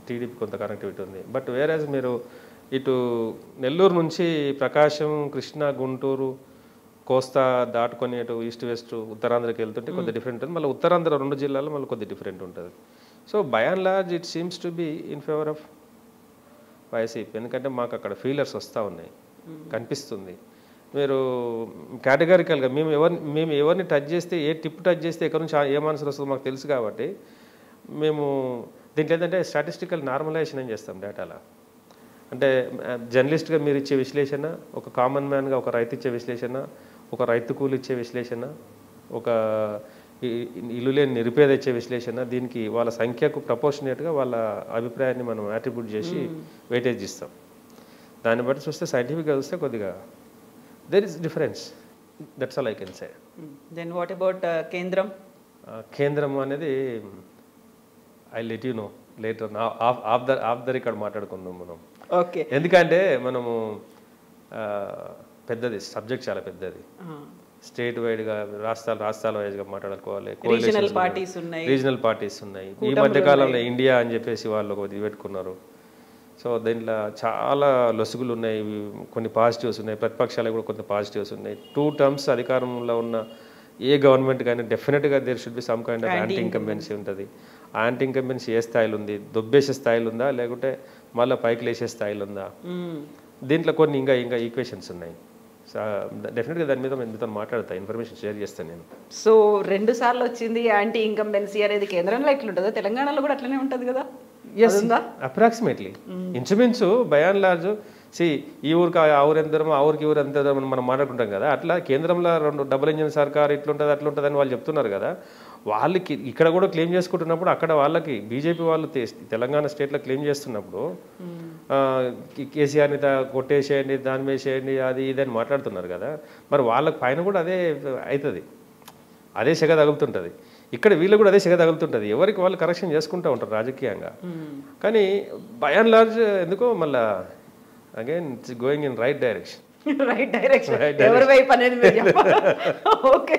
టీడీపీ కొంత కనెక్టివిటీ ఉంది. బట్ వేరేజ్ మీరు ఇటు నెల్లూరు నుంచి ప్రకాశం కృష్ణా గుంటూరు కోస్తా దాటుకొని అటు ఈస్ట్ వెస్ట్ ఉత్తరాంధ్రకి వెళ్తుంటే కొద్దిగా డిఫరెంట్ ఉంటుంది మళ్ళీ ఉత్తరాంధ్ర రెండు జిల్లాల్లో మళ్ళీ కొద్దిగా డిఫరెంట్ ఉంటుంది. So by and large it seems to be in favour of YCP ఎందుకంటే మాకు అక్కడ ఫీలర్స్ వస్తూ ఉన్నాయి. కనిపిస్తుంది. మీరు కేటగారికల్గా మేము ఎవరిని మేము ఎవరిని టచ్ చేస్తే ఏ టిప్ టచ్ చేస్తే ఎక్కడి నుంచి ఏ మనసులు వస్తుందో మాకు తెలుసు కాబట్టి మేము దీంట్లో ఏంటంటే స్టాటిస్టికల్ నార్మలైజేషన్ ఏం చేస్తాం డేటాలో అంటే జర్నలిస్ట్గా మీరు ఇచ్చే విశ్లేషణ ఒక కామన్ మ్యాన్గా ఒక రైతు ఇచ్చే విశ్లేషణ ఒక రైతు కూలి ఇచ్చే విశ్లేషణ ఒక ఇల్లు లేని నిరుపేద ఇచ్చే విశ్లేషణ దీనికి వాళ్ళ సంఖ్యకు ప్రపోర్షనేట్గా వాళ్ళ అభిప్రాయాన్ని మనం యాట్రిబ్యూట్ చేసి వెయిటేజ్ ఇస్తాం. దాన్ని బట్టి చూస్తే సైంటిఫిక్గా చూస్తే కొద్దిగా there is difference that's all I can say then what about కేంద్రం కేంద్రం అనేది I let you know later off the off the record మాట్లాడుకుందాం మనం. ఓకే ఎందుకంటే మనము పెద్దది సబ్జెక్ట్ చాలా పెద్దది. స్టేట్ వైడ్గా రాష్ట్రాలు రాష్ట్రాల వైజ్గా మాట్లాడుకోవాలి. రీజనల్ పార్టీస్ ఉన్నాయి. రీజనల్ పార్టీస్ ఉన్నాయి. ఈ మధ్య కాలంలో ఇండియా అని చెప్పేసి వాళ్ళు పెట్టుకున్నారు. సో దీంట్లో చాలా లొసుగులు ఉన్నాయి కొన్ని పాజిటివ్స్ ఉన్నాయి ప్రతిపక్షాలకు కూడా కొంత పాజిటివ్స్ ఉన్నాయి. టూ టర్మ్స్ అధికారంలో ఉన్న ఏ గవర్నమెంట్ కానీ డెఫినెట్గా there should be some kind of anti incumbency ఉంటుంది. యాంటీ ఇన్కంబెన్సీ ఏ స్థాయిలో ఉంది? దొబ్బేసే స్థాయిలో ఉందా? లేకుంటే మళ్ళీ పైకి లేసే స్థాయిలో ఉందా? దీంట్లో కొన్ని ఇంకా ఇంకా ఈక్వేషన్స్ ఉన్నాయి. డెఫినెట్గా దాని మీద మీతో మాట్లాడతా ఇన్ఫర్మేషన్ షేర్ చేస్తాను నేను. సో రెండు సార్లు వచ్చింది యాంటీ ఇన్కంబెన్సీ అనేది కేంద్రంలో ఎట్లుంటుందో తెలంగాణలో కూడా అట్లనే ఉంటుంది కదా? అప్రాక్సిమేట్లీ ఇంచుమించు బయాన్ లార్జ్ సి ఈ ఊరికి ఆ ఊరు ఎంత దూరం ఆ ఊరికి ఊరు ఎంత దూరం మనం మాట్లాడుకుంటాం కదా. అట్లా కేంద్రంలో రెండు డబుల్ ఇంజిన్ సర్కార్ ఇట్లుంటుంది అట్లుంటుంది అని వాళ్ళు చెప్తున్నారు కదా. వాళ్ళకి ఇక్కడ కూడా క్లెయిమ్ చేసుకుంటున్నప్పుడు అక్కడ వాళ్ళకి బీజేపీ వాళ్ళు తెలంగాణ స్టేట్లో క్లెయిమ్ చేస్తున్నప్పుడు కే- కేసీఆర్ని కొట్టేసేయండి దాని చేయండి అది ఇది అని మాట్లాడుతున్నారు కదా. మరి వాళ్ళకి పైన కూడా అదే అవుతుంది. అదే సెగ తగులుతుంటుంది. ఇక్కడ వీళ్ళు కూడా అదే సెగ తగులుతుంటుంది ఎవరికి వాళ్ళు కరెక్షన్ చేసుకుంటూ ఉంటారు రాజకీయంగా. కానీ బై అండ్ లార్జ్ ఎందుకో మళ్ళా again it's going in right direction right direction ఎవరి వైపు అనేది okay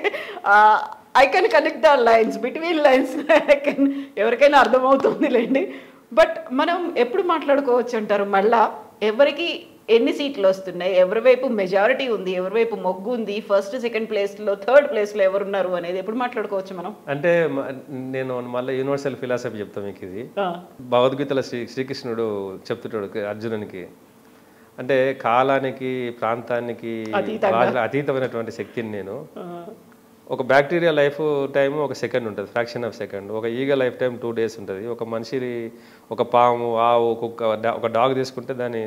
I can connect the lines between lines I can ఎవరికైనా అర్థమవుతుంది లేండి బట్ మనం ఎప్పుడు మాట్లాడుకోవచ్చు అంటారు? మళ్ళా ఎవరికి ఎన్ని సీట్లు వస్తున్నాయి? ఎవరి వైపు మెజారిటీ ఉంది ఎవరి వైపు మొగ్గు ఉంది? ఫస్ట్ సెకండ్ ప్లేస్లో థర్డ్ ప్లేస్లో ఎవరున్నారు అనేది ఎప్పుడు మాట్లాడుకోవచ్చు మనం? అంటే నేను మళ్ళీ యూనివర్సల్ ఫిలాసఫీ చెప్తాను మీకు ఇది. భగవద్గీతలో శ్రీ శ్రీకృష్ణుడు చెప్తుంటాడు అర్జునునికి. అంటే కాలానికి ప్రాంతానికి అతీతమైనటువంటి శక్తిని నేను. ఒక బ్యాక్టీరియా లైఫ్ టైం ఒక సెకండ్ ఉంటుంది ఫ్రాక్షన్ ఆఫ్ సెకండ్ ఒక ఈగ లైఫ్ టైం టూ డేస్ ఉంటుంది. ఒక మనిషి ఒక పాము ఆవు కుక్క ఒక డాగ్ తీసుకుంటే దాని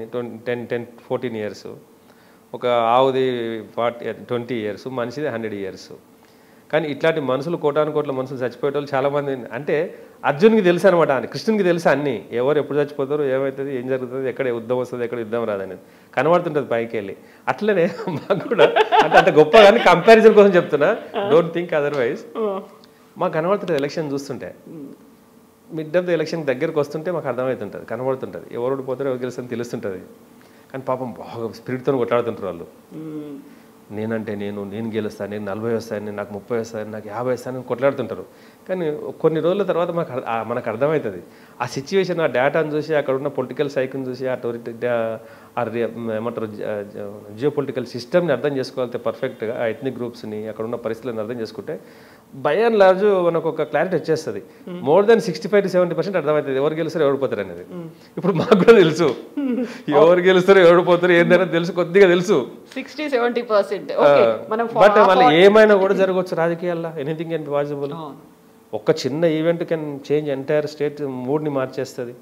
టెన్ టెన్ ఫోర్టీన్ ఇయర్స్ ఒక ఆవుది ఫార్టీ ట్వంటీ ఇయర్స్ మనిషిది హండ్రెడ్ ఇయర్స్ కానీ ఇట్లాంటి మనుషులు కోటాను కోట్ల మనుషులు చచ్చిపోయేటోళ్ళు చాలామంది అంటే అర్జున్కి తెలుసు అనమాట కృష్ణునికి తెలుసు అన్ని. ఎవరు ఎప్పుడు చచ్చిపోతారు ఏమవుతుంది ఏం జరుగుతుంది ఎక్కడ యుద్ధం వస్తుంది ఎక్కడ యుద్ధం రాదని కనబడుతుంటుంది పైకి వెళ్ళి అట్లనే మాకు కూడా అంటే అంత గొప్ప కానీ కంపారిజన్ కోసం చెప్తున్నా. డోంట్ థింక్ అదర్వైజ్ మాకు కనబడుతుంటుంది ఎలక్షన్ చూస్తుంటే. మిడ్ ఆఫ్ ద ఎలక్షన్ దగ్గరకు వస్తుంటే మాకు అర్థమవుతుంటుంది కనబడుతుంటుంది. ఎవరు ఓడిపోతారో ఎవరు గెలుస్తుందో తెలుస్తుంటుంది. కానీ పాపం బాగా స్పిరిట్తో కొట్లాడుతుంటారు వాళ్ళు. నేనంటే నేను నేను గెలుస్తాను నేను నలభై వస్తాను నాకు ముప్పై వస్తాను నాకు యాభై వస్తాను అని కొట్లాడుతుంటారు. కానీ కొన్ని రోజుల తర్వాత ఆ మనకు అర్థమవుతుంది ఆ సిచ్యువేషన్ ఆ డేటాను చూసి అక్కడ ఉన్న పొలిటికల్ సైకిల్ని చూసి ఆ టోరి ఏమంటారు జియో పొలిటికల్ సిస్టమ్ని అర్థం చేసుకోగలిగితే పర్ఫెక్ట్గా ఆ ఎథనిక్ గ్రూప్స్ని అక్కడ ఉన్న పరిస్థితులను అర్థం చేసుకుంటే బై అండ్ లార్జ్ మనకు ఒక క్లారిటీ వచ్చేస్తుంది. More than sixty five to seventy percent అర్థమవుతుంది ఎవరు గెలుస్తారో ఎవరు పోతారు అనేది. ఇప్పుడు మాకు కూడా తెలుసు. ఎవరు గెలుస్తారో ఎవరు పోతారు ఏంటనేది తెలుసు కొద్దిగా తెలుసు. సిక్స్టీ సెవెంటీ పర్సెంట్ బట్ మళ్ళీ ఏమైనా కూడా జరగవచ్చు రాజకీయాల్లో. ఎనీథింగ్ బి పాసిబుల్ ఒక చిన్న event can change entire state మూడ్ని మార్చేస్తుంది.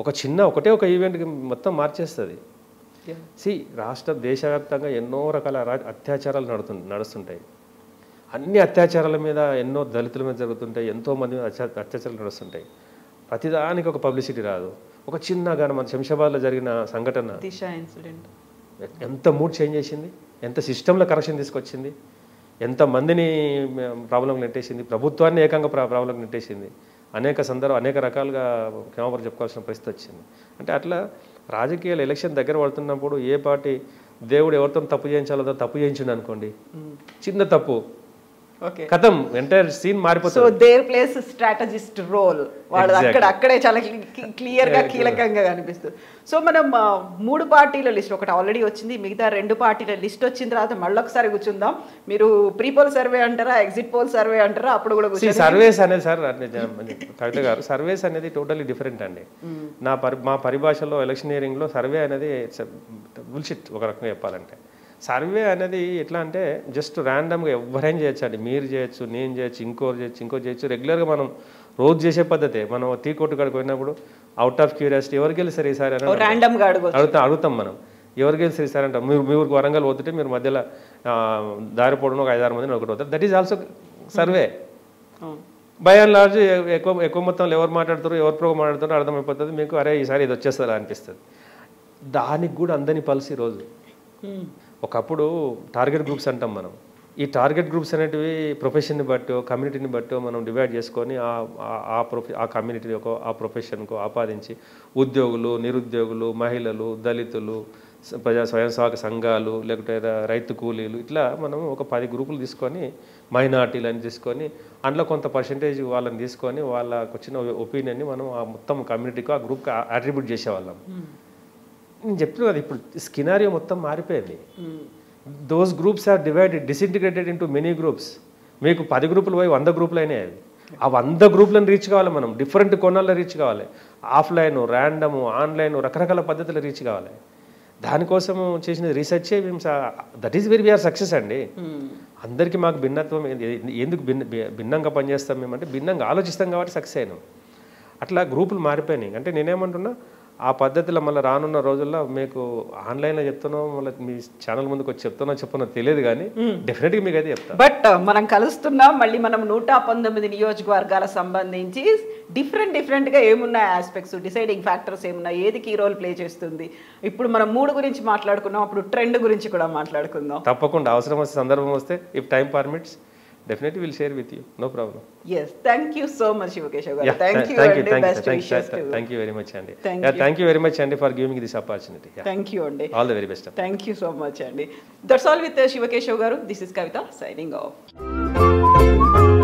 ఒక చిన్న ఒకటే ఒక ఈవెంట్కి మొత్తం మార్చేస్తుంది. సి రాష్ట్ర దేశవ్యాప్తంగా ఎన్నో రకాల అత్యాచారాలు నడుతు నడుస్తుంటాయి. అన్ని అత్యాచారాల మీద ఎన్నో దళితుల మీద జరుగుతుంటాయి. ఎంతో మంది మీద అత్యా అత్యాచారాలు నడుస్తుంటాయి. ప్రతిదానికి ఒక పబ్లిసిటీ రాదు. ఒక చిన్న గాన మన శంషాబాద్లో జరిగిన సంఘటన. ఎంత మూడ్ చేంజ్ చేసింది? ఎంత సిస్టంలో కరెక్షన్ తీసుకొచ్చింది? ఎంత మందిని ప్రాబ్లం నెట్టేసింది? ప్రభుత్వాన్ని ఏకంగా ప్రా ప్రాబ్లం నెట్టేసింది. అనేక సందర్భం అనేక రకాలుగా క్షమాపణ చెప్పుకోవాల్సిన పరిస్థితి వచ్చింది. అంటే అట్లా రాజకీయాలు ఎలక్షన్ దగ్గర పడుతున్నప్పుడు ఏ పార్టీ దేవుడు ఎవరితో తప్పు చేయించాలో తప్పు చేయించిండు అనుకోండి. చిన్న తప్పు. కథం ఎంటైర్ సీన్ సో మారిపోతుంది దేర్ ప్లేస్ స్ట్రాటజిస్ట్ రోల్ వాళ్ళు అక్కడ అక్కడే చాలా క్లియర్గా కీలకంగా కనిపిస్తుంది. సో మనం మూడు పార్టీల లిస్ట్ ఒకటి ఆల్రెడీ వచ్చింది. మిగతా రెండు పార్టీల లిస్ట్ వచ్చిన తర్వాత మళ్ళొకసారి కూర్చుందాం. మీరు ప్రీ పోల్ సర్వే అంటారా ఎగ్జిట్ పోల్ సర్వే అంటారా అప్పుడు కూడా సర్వేస్ అనేది సార్ కవిత గారు సర్వేస్ అనేది టోటలీ డిఫరెంట్ అండి. నా పరి మా పరిభాషలో ఎలక్షనీరింగ్లో సర్వే అనేది బుల్షిట్ ఒక రకంగా చెప్పాలంటే. సర్వే అనేది ఎట్లా అంటే జస్ట్ ర్యాండమ్గా ఎవరైనా చేయొచ్చు అండి మీరు చేయొచ్చు నేను చేయొచ్చు ఇంకోరు చేయొచ్చు ఇంకో చేయొచ్చు. రెగ్యులర్గా మనం రోజు చేసే పద్ధతే మనం టీ కొట్టు కాడికి పోయినప్పుడు అవుట్ ఆఫ్ క్యూరియాసిటీ ఎవరికి గెలుస్తారు ఈసారి అని ర్యాండమ్గా అడగొచ్చు. అడుగుతాం అడుగుతాం మనం. ఎవరు గెలిచి ఇస్తారంట మీరు మీ ఊరికి వరంగల్ పోతుంటే మీరు మధ్యలో దారి పోవడం ఒక ఐదారు మందిని ఒకటి పోతారు. That is also survey by and large ఎక్కువ ఎక్కువ మొత్తంలో ఎవరు మాట్లాడుతారు ఎవరు ప్రోగ్రామ్ మాట్లాడుతారో అర్థమైపోతుంది. మీకు అరే ఈసారి ఇది వచ్చేస్తుందా అనిపిస్తుంది. దానికి కూడా అందని పల్స్ ఈరోజు ఒకప్పుడు టార్గెట్ గ్రూప్స్ అంటాం మనం. ఈ టార్గెట్ గ్రూప్స్ అనేటివి ప్రొఫెషన్ని బట్టో కమ్యూనిటీని బట్టో మనం డివైడ్ చేసుకొని ఆ ఆ- ప్రొఫె ఆ కమ్యూనిటీకో ఆ ప్రొఫెషన్కో ఆపాదించి ఉద్యోగులు నిరుద్యోగులు మహిళలు దళితులు ప్రజా స్వయం సేవక సంఘాలు లేకపోతే రైతు కూలీలు ఇట్లా మనం ఒక పది గ్రూపులు తీసుకొని మైనార్టీలు అని తీసుకొని అందులో కొంత పర్సంటేజ్ వాళ్ళని తీసుకొని వాళ్ళకు వచ్చిన ఒపీనియన్ని మనం ఆ మొత్తం కమ్యూనిటీకి ఆ గ్రూప్కి అట్రిబ్యూట్ చేసేవాళ్ళం. నేను చెప్తున్నా కదా ఇప్పుడు స్కినారియో మొత్తం మారిపోయింది. Those groups are divided disintegrated into many groups మీకు పది గ్రూపులు పోయి వంద గ్రూపులు అయినాయి అవి. ఆ వంద గ్రూపులను రీచ్ కావాలి మనం డిఫరెంట్ కొనాల్లో రీచ్ కావాలి. ఆఫ్లైన్ ర్యాండము ఆన్లైన్ రకరకాల పద్ధతులు రీచ్ కావాలి. దానికోసం చేసిన రీసెర్చే మేము that is very we are success అండి. అందరికీ మాకు భిన్నత్వం ఎందుకు భిన్న భిన్నంగా పనిచేస్తాం మేమంటే భిన్నంగా ఆలోచిస్తాం కాబట్టి సక్సెస్ అయినాం. అట్లా గ్రూపులు మారిపోయినాయి. అంటే నేనేమంటున్నా ఆ పద్ధతిలో మళ్ళీ రానున్న రోజుల్లో మీకు ఆన్లైన్లో చెప్తానో మళ్ళీ మీ ఛానల్ ముందుకు వచ్చి చెప్తానో చెప్పనో తెలియదు కానీ డెఫినెట్గా మీకు అయితే చెప్తాను బట్ మనం కలుస్తున్నాం మళ్ళీ మనం నూట పంతొమ్మిది నియోజకవర్గాల సంబంధించి డిఫరెంట్ డిఫరెంట్గా ఏమున్నాయి ఆస్పెక్ట్స్ డిసైడింగ్ ఫ్యాక్టర్స్ ఏమున్నాయి ఏది కీ రోల్ ప్లే చేస్తుంది. ఇప్పుడు మనం మూడు గురించి మాట్లాడుకున్నాం అప్పుడు ట్రెండ్ గురించి కూడా మాట్లాడుకుందాం. తప్పకుండా అవసరం వస్తే సందర్భం వస్తే if time permits definitely will share with you no problem yes thank you so much Shivakeshav garu thank you thank you thank you very much అండి Thank thank you very much అండి for giving this opportunity thank you అండి all the very best thank you so much అండి that's all with Shivakeshav garu this is Kavitha signing off